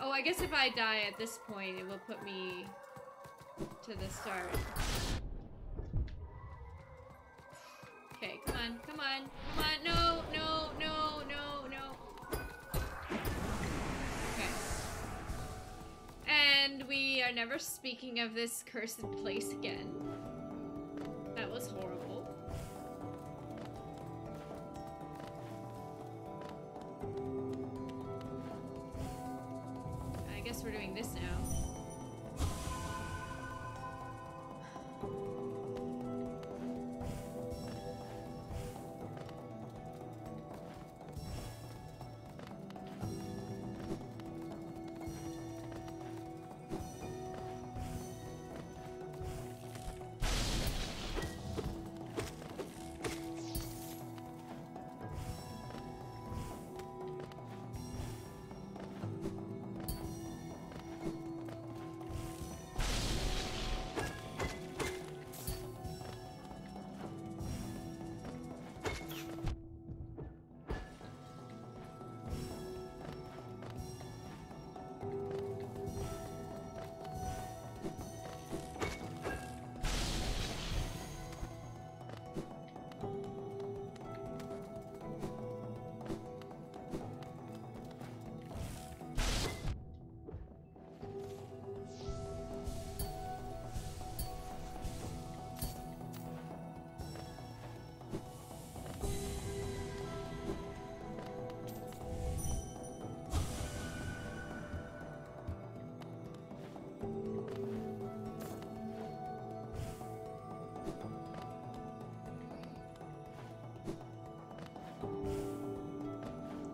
Oh, I guess if I die at this point, it will put me to the start. Okay, come on, come on, come on, No, no, no, are never speaking of this cursed place again. That was horrible. I guess we're doing this now.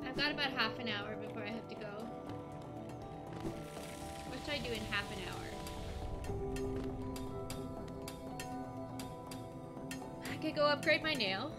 I've got about half an hour before I have to go. What should I do in half an hour? I could go upgrade my nail.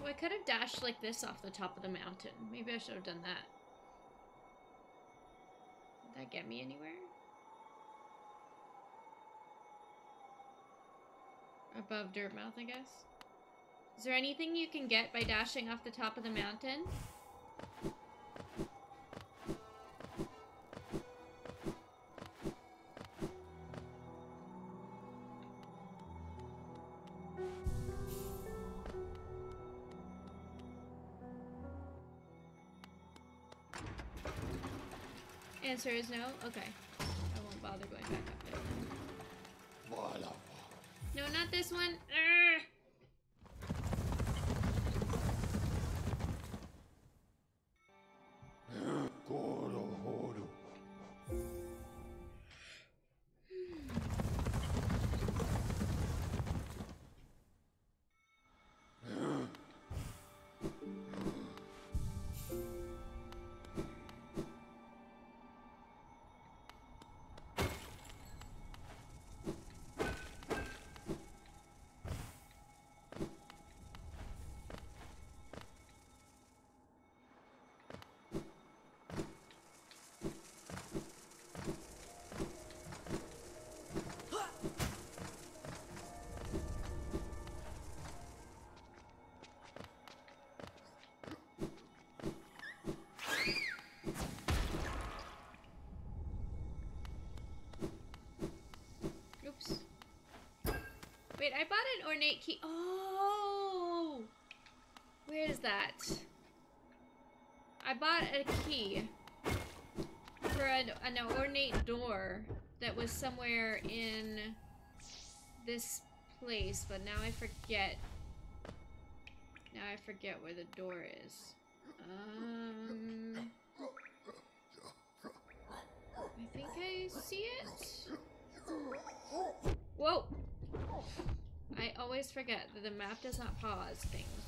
Well, I could have dashed like this off the top of the mountain. Maybe I should have done that. Did that get me anywhere? Above Dirtmouth, I guess. Is there anything you can get by dashing off the top of the mountain? Answer is no? Okay. I won't bother going back up there. No, not this one. Urgh. Wait, I bought an ornate key. Oh! Where is that? I bought a key for an, an ornate door that was somewhere in this place, but now I forget. Now I forget where the door is. Um, I think I see it. Whoa! Always forget that the map does not pause things.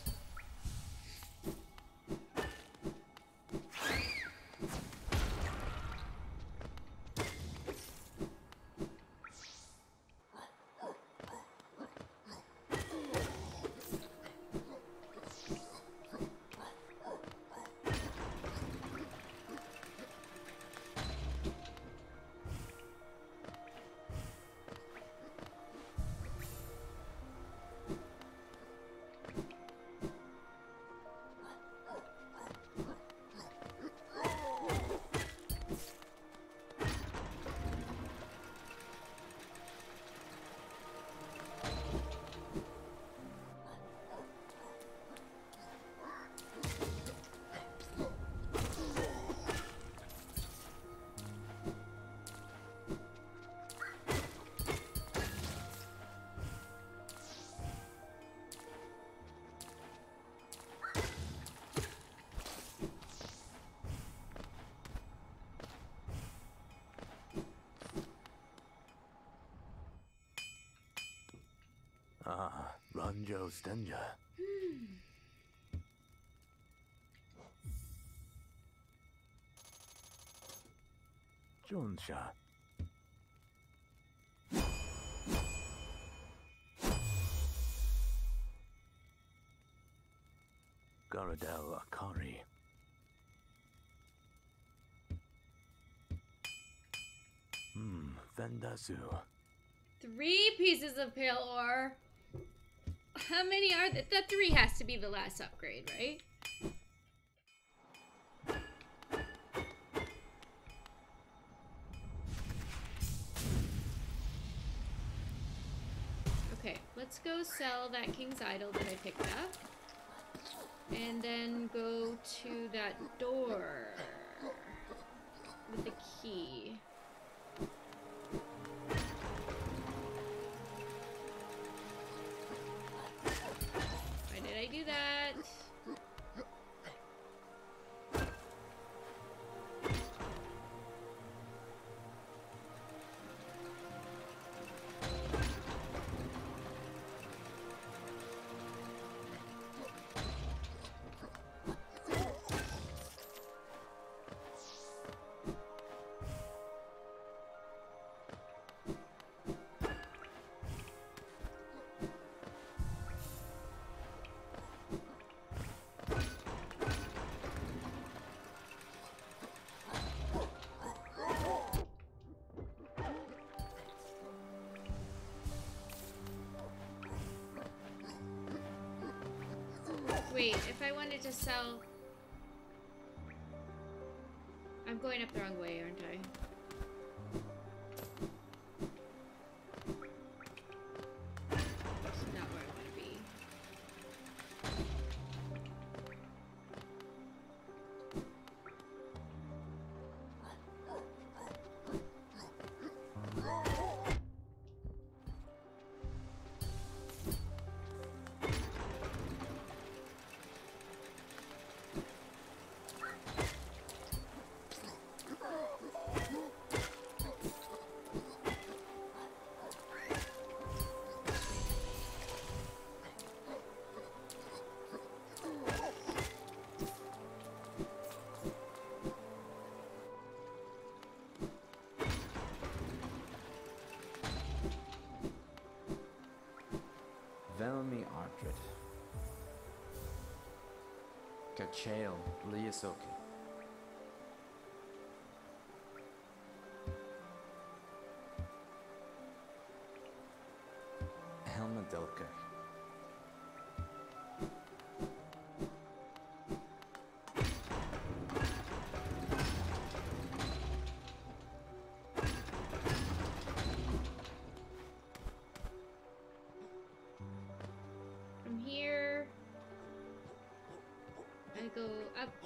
Ranjo Stenja. 仲夏。Garadel Akari. Hmm, Vendasu. Three pieces of pale ore. How many are there? The three has to be the last upgrade, right? Okay, let's go sell that King's Idol that I picked up. And then go to that door Wait, if I wanted to sell... Velmi Ardred. Kachael Liasoki. Go up,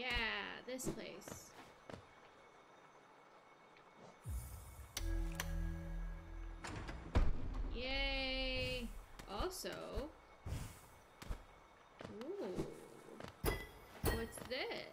Yeah, this place. Yay! Also, ooh, what's this?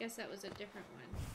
Guess that was a different one.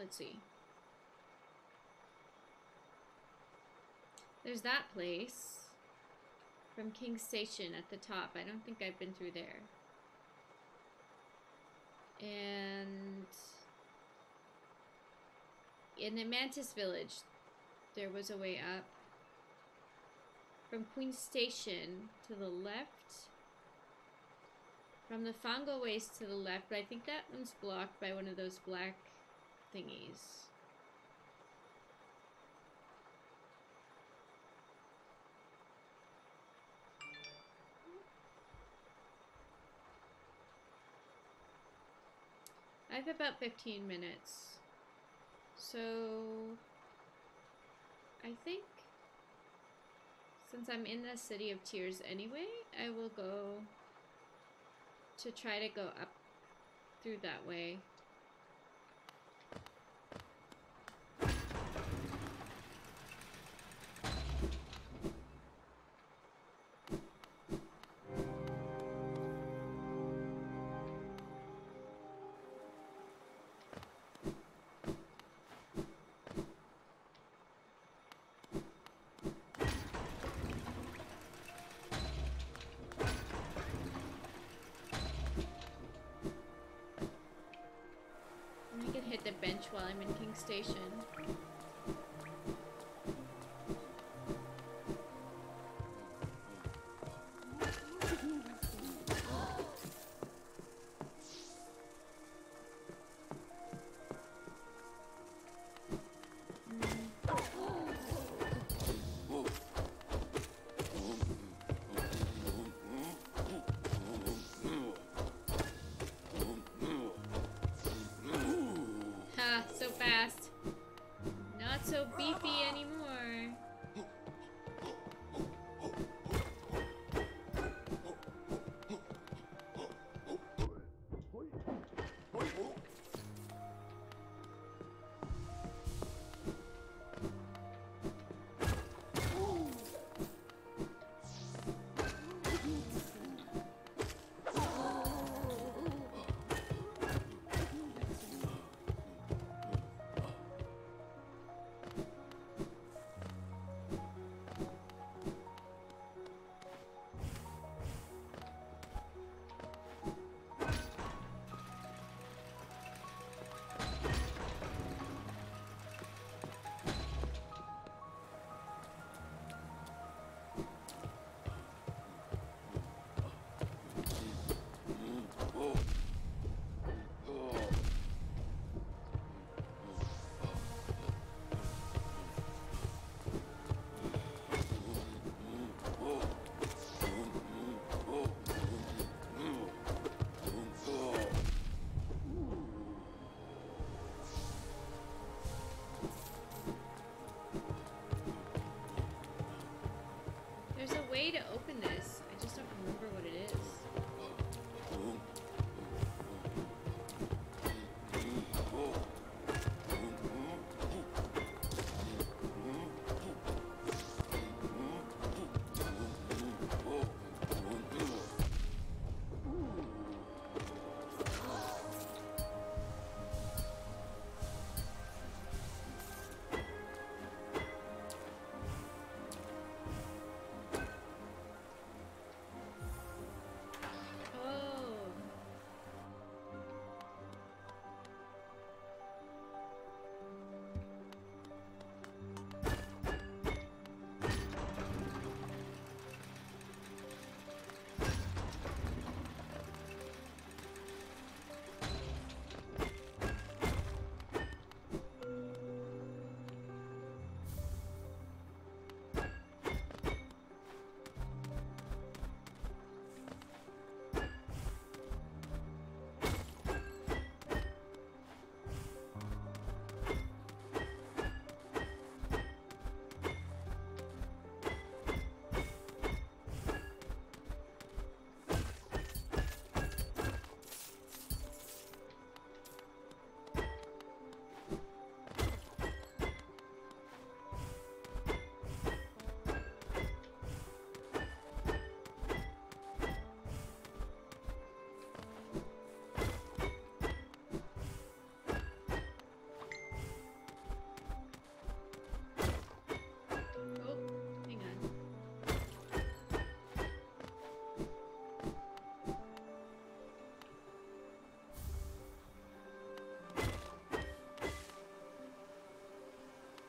Let's see. There's that place from King's Station at the top. I don't think I've been through there. And in the Mantis Village, there was a way up. From Queen's Station to the left. From the Fungal Waste to the left, but I think that one's blocked by one of those black thingies. I have about 15 minutes. So, I think since I'm in the City of Tears anyway, I will go to try to go up through that way. The bench while I'm in King Station.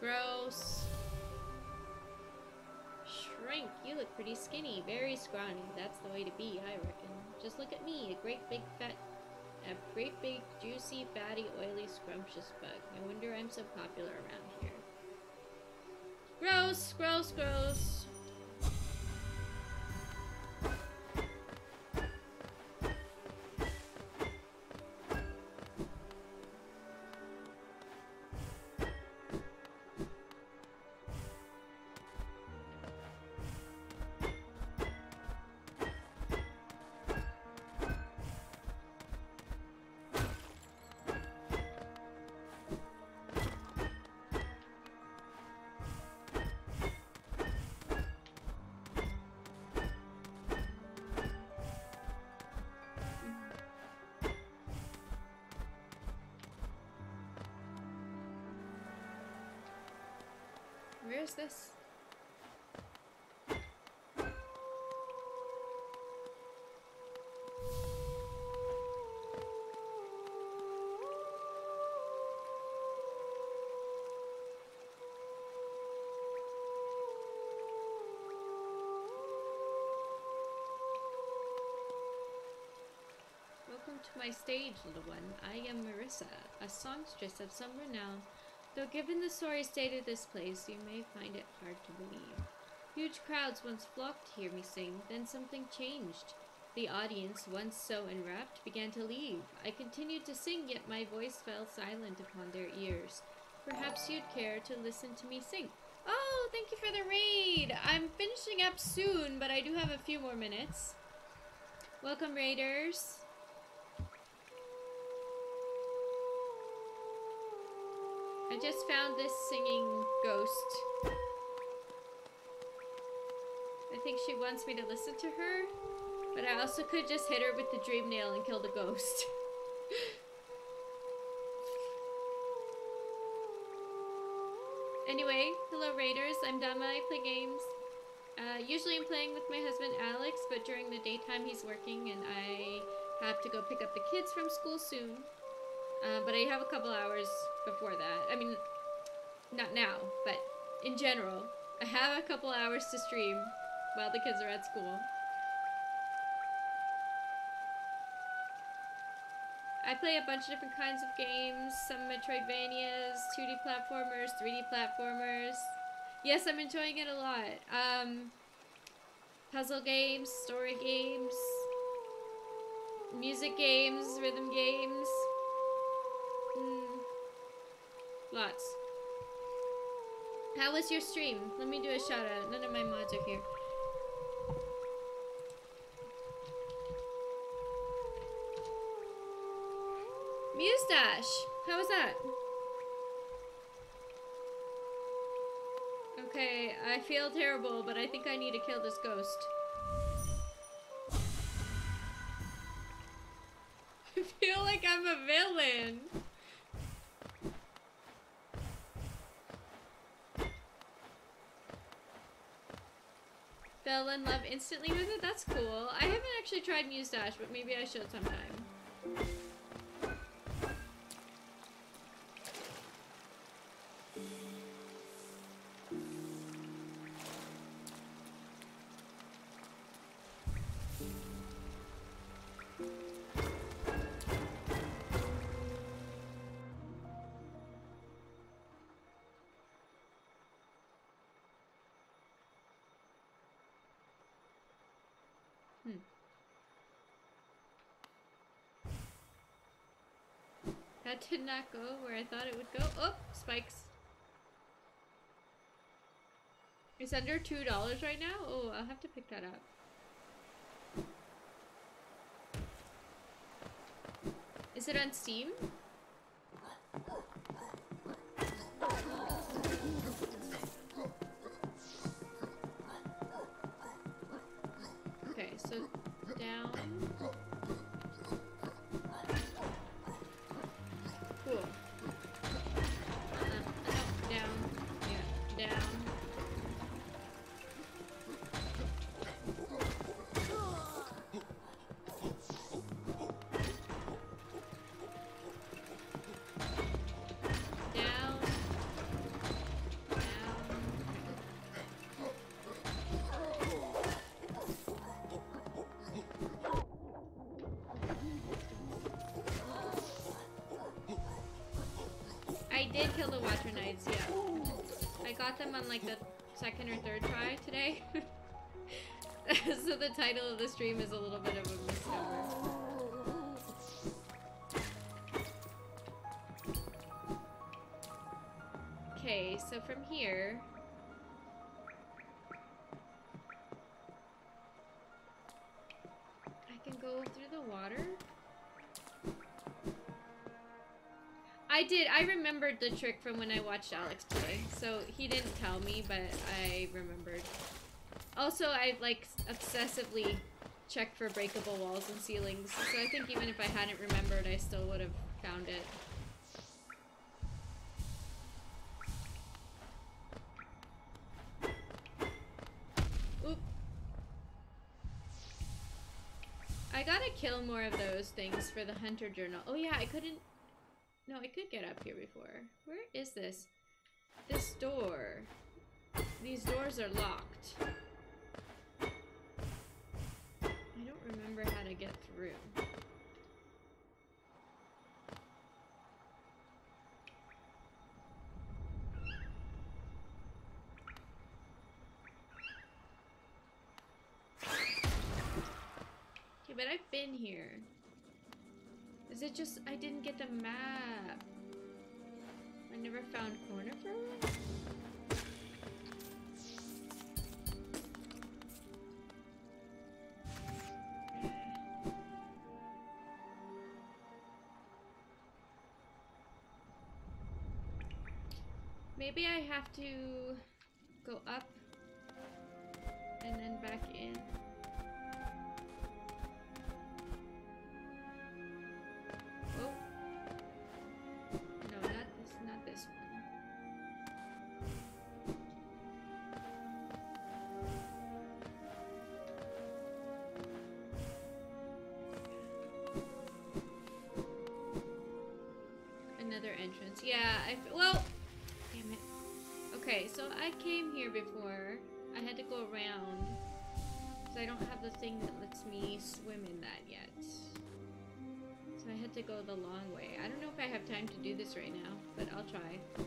Gross. Shrink, you look pretty skinny, very scrawny. That's the way to be, I reckon. Just look at me, a great big fat a great big juicy, fatty, oily, scrumptious bug. No wonder I'm so popular around here. Gross, gross, gross. Where is this? Welcome to my stage, little one. I am Marissa, a songstress of some renown. Though given the sorry state of this place, you may find it hard to believe. Huge crowds once flocked to hear me sing, then something changed. The audience, once so enwrapped, began to leave. I continued to sing, yet my voice fell silent upon their ears. Perhaps you'd care to listen to me sing. Oh, thank you for the raid! I'm finishing up soon, but I do have a few more minutes. Welcome, raiders. I just found this singing ghost. I think she wants me to listen to her, but I also could just hit her with the dream nail and kill the ghost. [LAUGHS] anyway, hello raiders, I'm Dama, I play games. Uh, usually I'm playing with my husband Alex, but during the daytime he's working and I have to go pick up the kids from school soon. Uh, but I have a couple hours before that. I mean, not now, but in general. I have a couple hours to stream while the kids are at school. I play a bunch of different kinds of games, some Metroidvanias, 2D platformers, 3D platformers. Yes, I'm enjoying it a lot. Um, puzzle games, story games, music games, rhythm games. How was your stream? Let me do a shout out. None of my mods are here. Mustache! How was that? Okay, I feel terrible, but I think I need to kill this ghost. [LAUGHS] I feel like I'm a villain. Fell in love instantly with it? That's cool. I haven't actually tried Mustache, but maybe I should sometime. Did not go where I thought it would go. Oh, spikes. It's under $2 right now? Oh, I'll have to pick that up. Is it on Steam? Okay, so down. The Watcher Knights, yeah. I got them on like the second or third try today. [LAUGHS] so the title of the stream is a little bit of a misnomer. Okay, so from here... I remembered the trick from when I watched Alex play. So he didn't tell me, but I remembered. Also, I like obsessively checked for breakable walls and ceilings. So I think even if I hadn't remembered, I still would have found it. Oop. I gotta kill more of those things for the hunter journal. Oh yeah, I couldn't no, I could get up here before. Where is this? This door. These doors are locked. I don't remember how to get through. Okay, but I've been here. Is it just I didn't get the map? I never found Cornifer? Maybe I have to go up and then back in. Another entrance. Yeah, I, well, damn it. Okay, so I came here before. I had to go around. Because I don't have the thing that lets me swim in that yet. So I had to go the long way. I don't know if I have time to do this right now, but I'll try.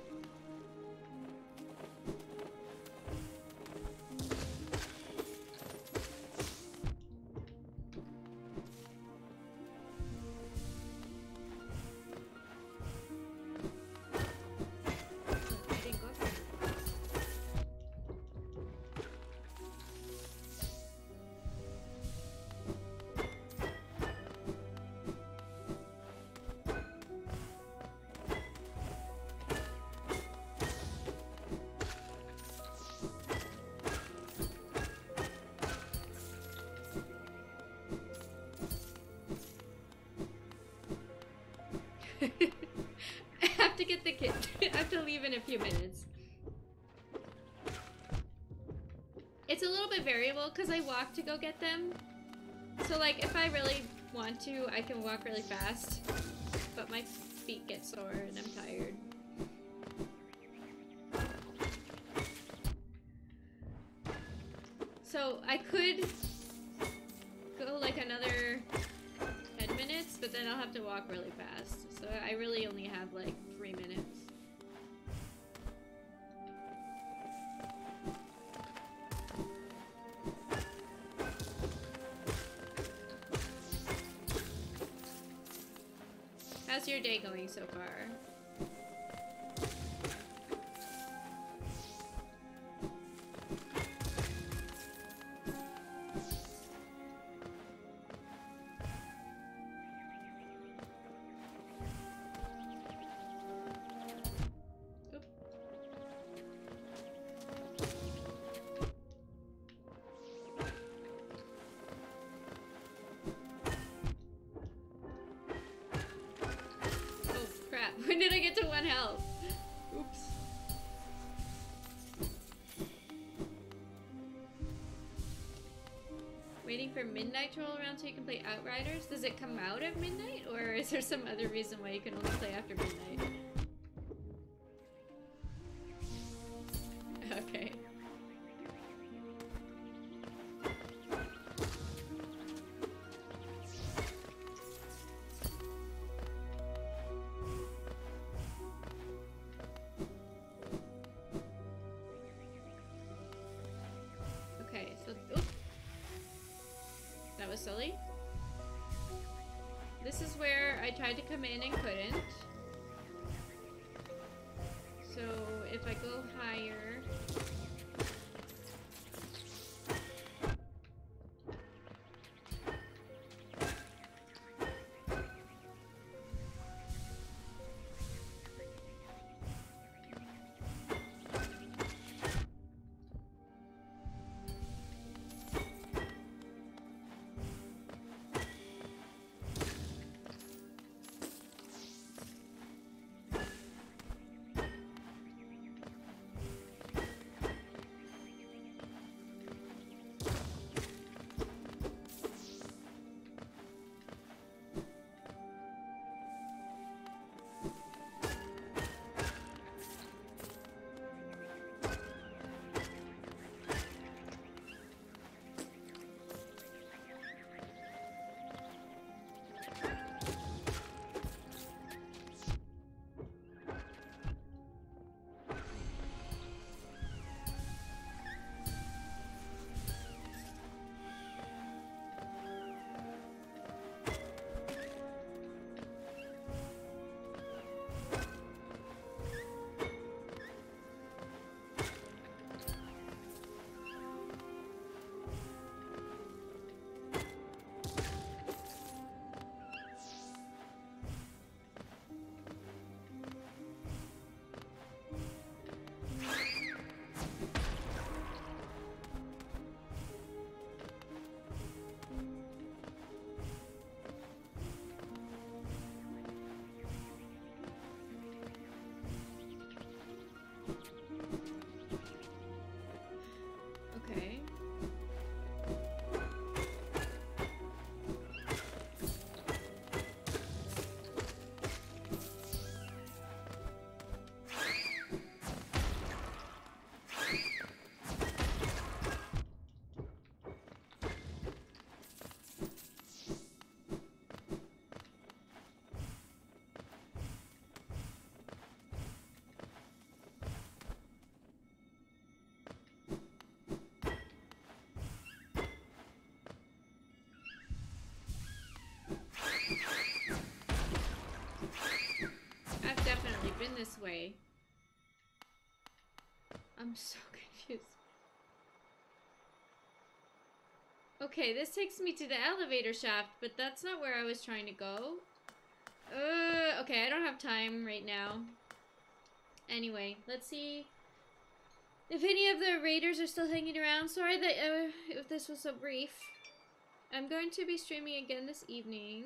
[LAUGHS] I have to get the kid. [LAUGHS] I have to leave in a few minutes. It's a little bit variable because I walk to go get them. So like if I really want to, I can walk really fast. But my feet get sore and I'm tired. So I could How's your day going so far? Midnight roll around so you can play Outriders? Does it come out at midnight? Or is there some other reason why you can only play after midnight? Silly. This is where I tried to come in and couldn't. So if I go higher... been this way. I'm so [LAUGHS] confused. Okay, this takes me to the elevator shaft, but that's not where I was trying to go. Uh, okay, I don't have time right now. Anyway, let's see if any of the raiders are still hanging around. Sorry that uh, if this was so brief. I'm going to be streaming again this evening.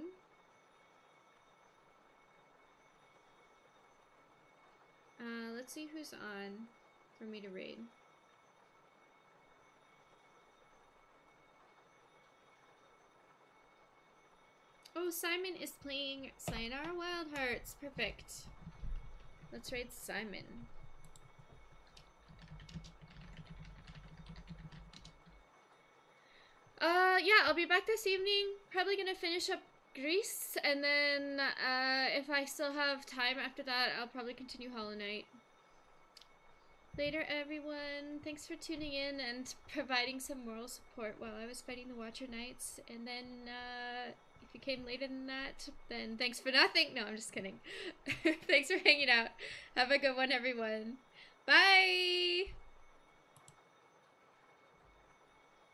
Uh, let's see who's on for me to read. Oh, Simon is playing Sayonara Wild Hearts. Perfect. Let's raid Simon. Uh, yeah, I'll be back this evening. Probably gonna finish up Gris, and then uh, if I still have time after that, I'll probably continue Hollow Knight. Later, everyone. Thanks for tuning in and providing some moral support while I was fighting the Watcher Knights. And then, uh, if you came later than that, then thanks for nothing. No, I'm just kidding. [LAUGHS] thanks for hanging out. Have a good one, everyone. Bye!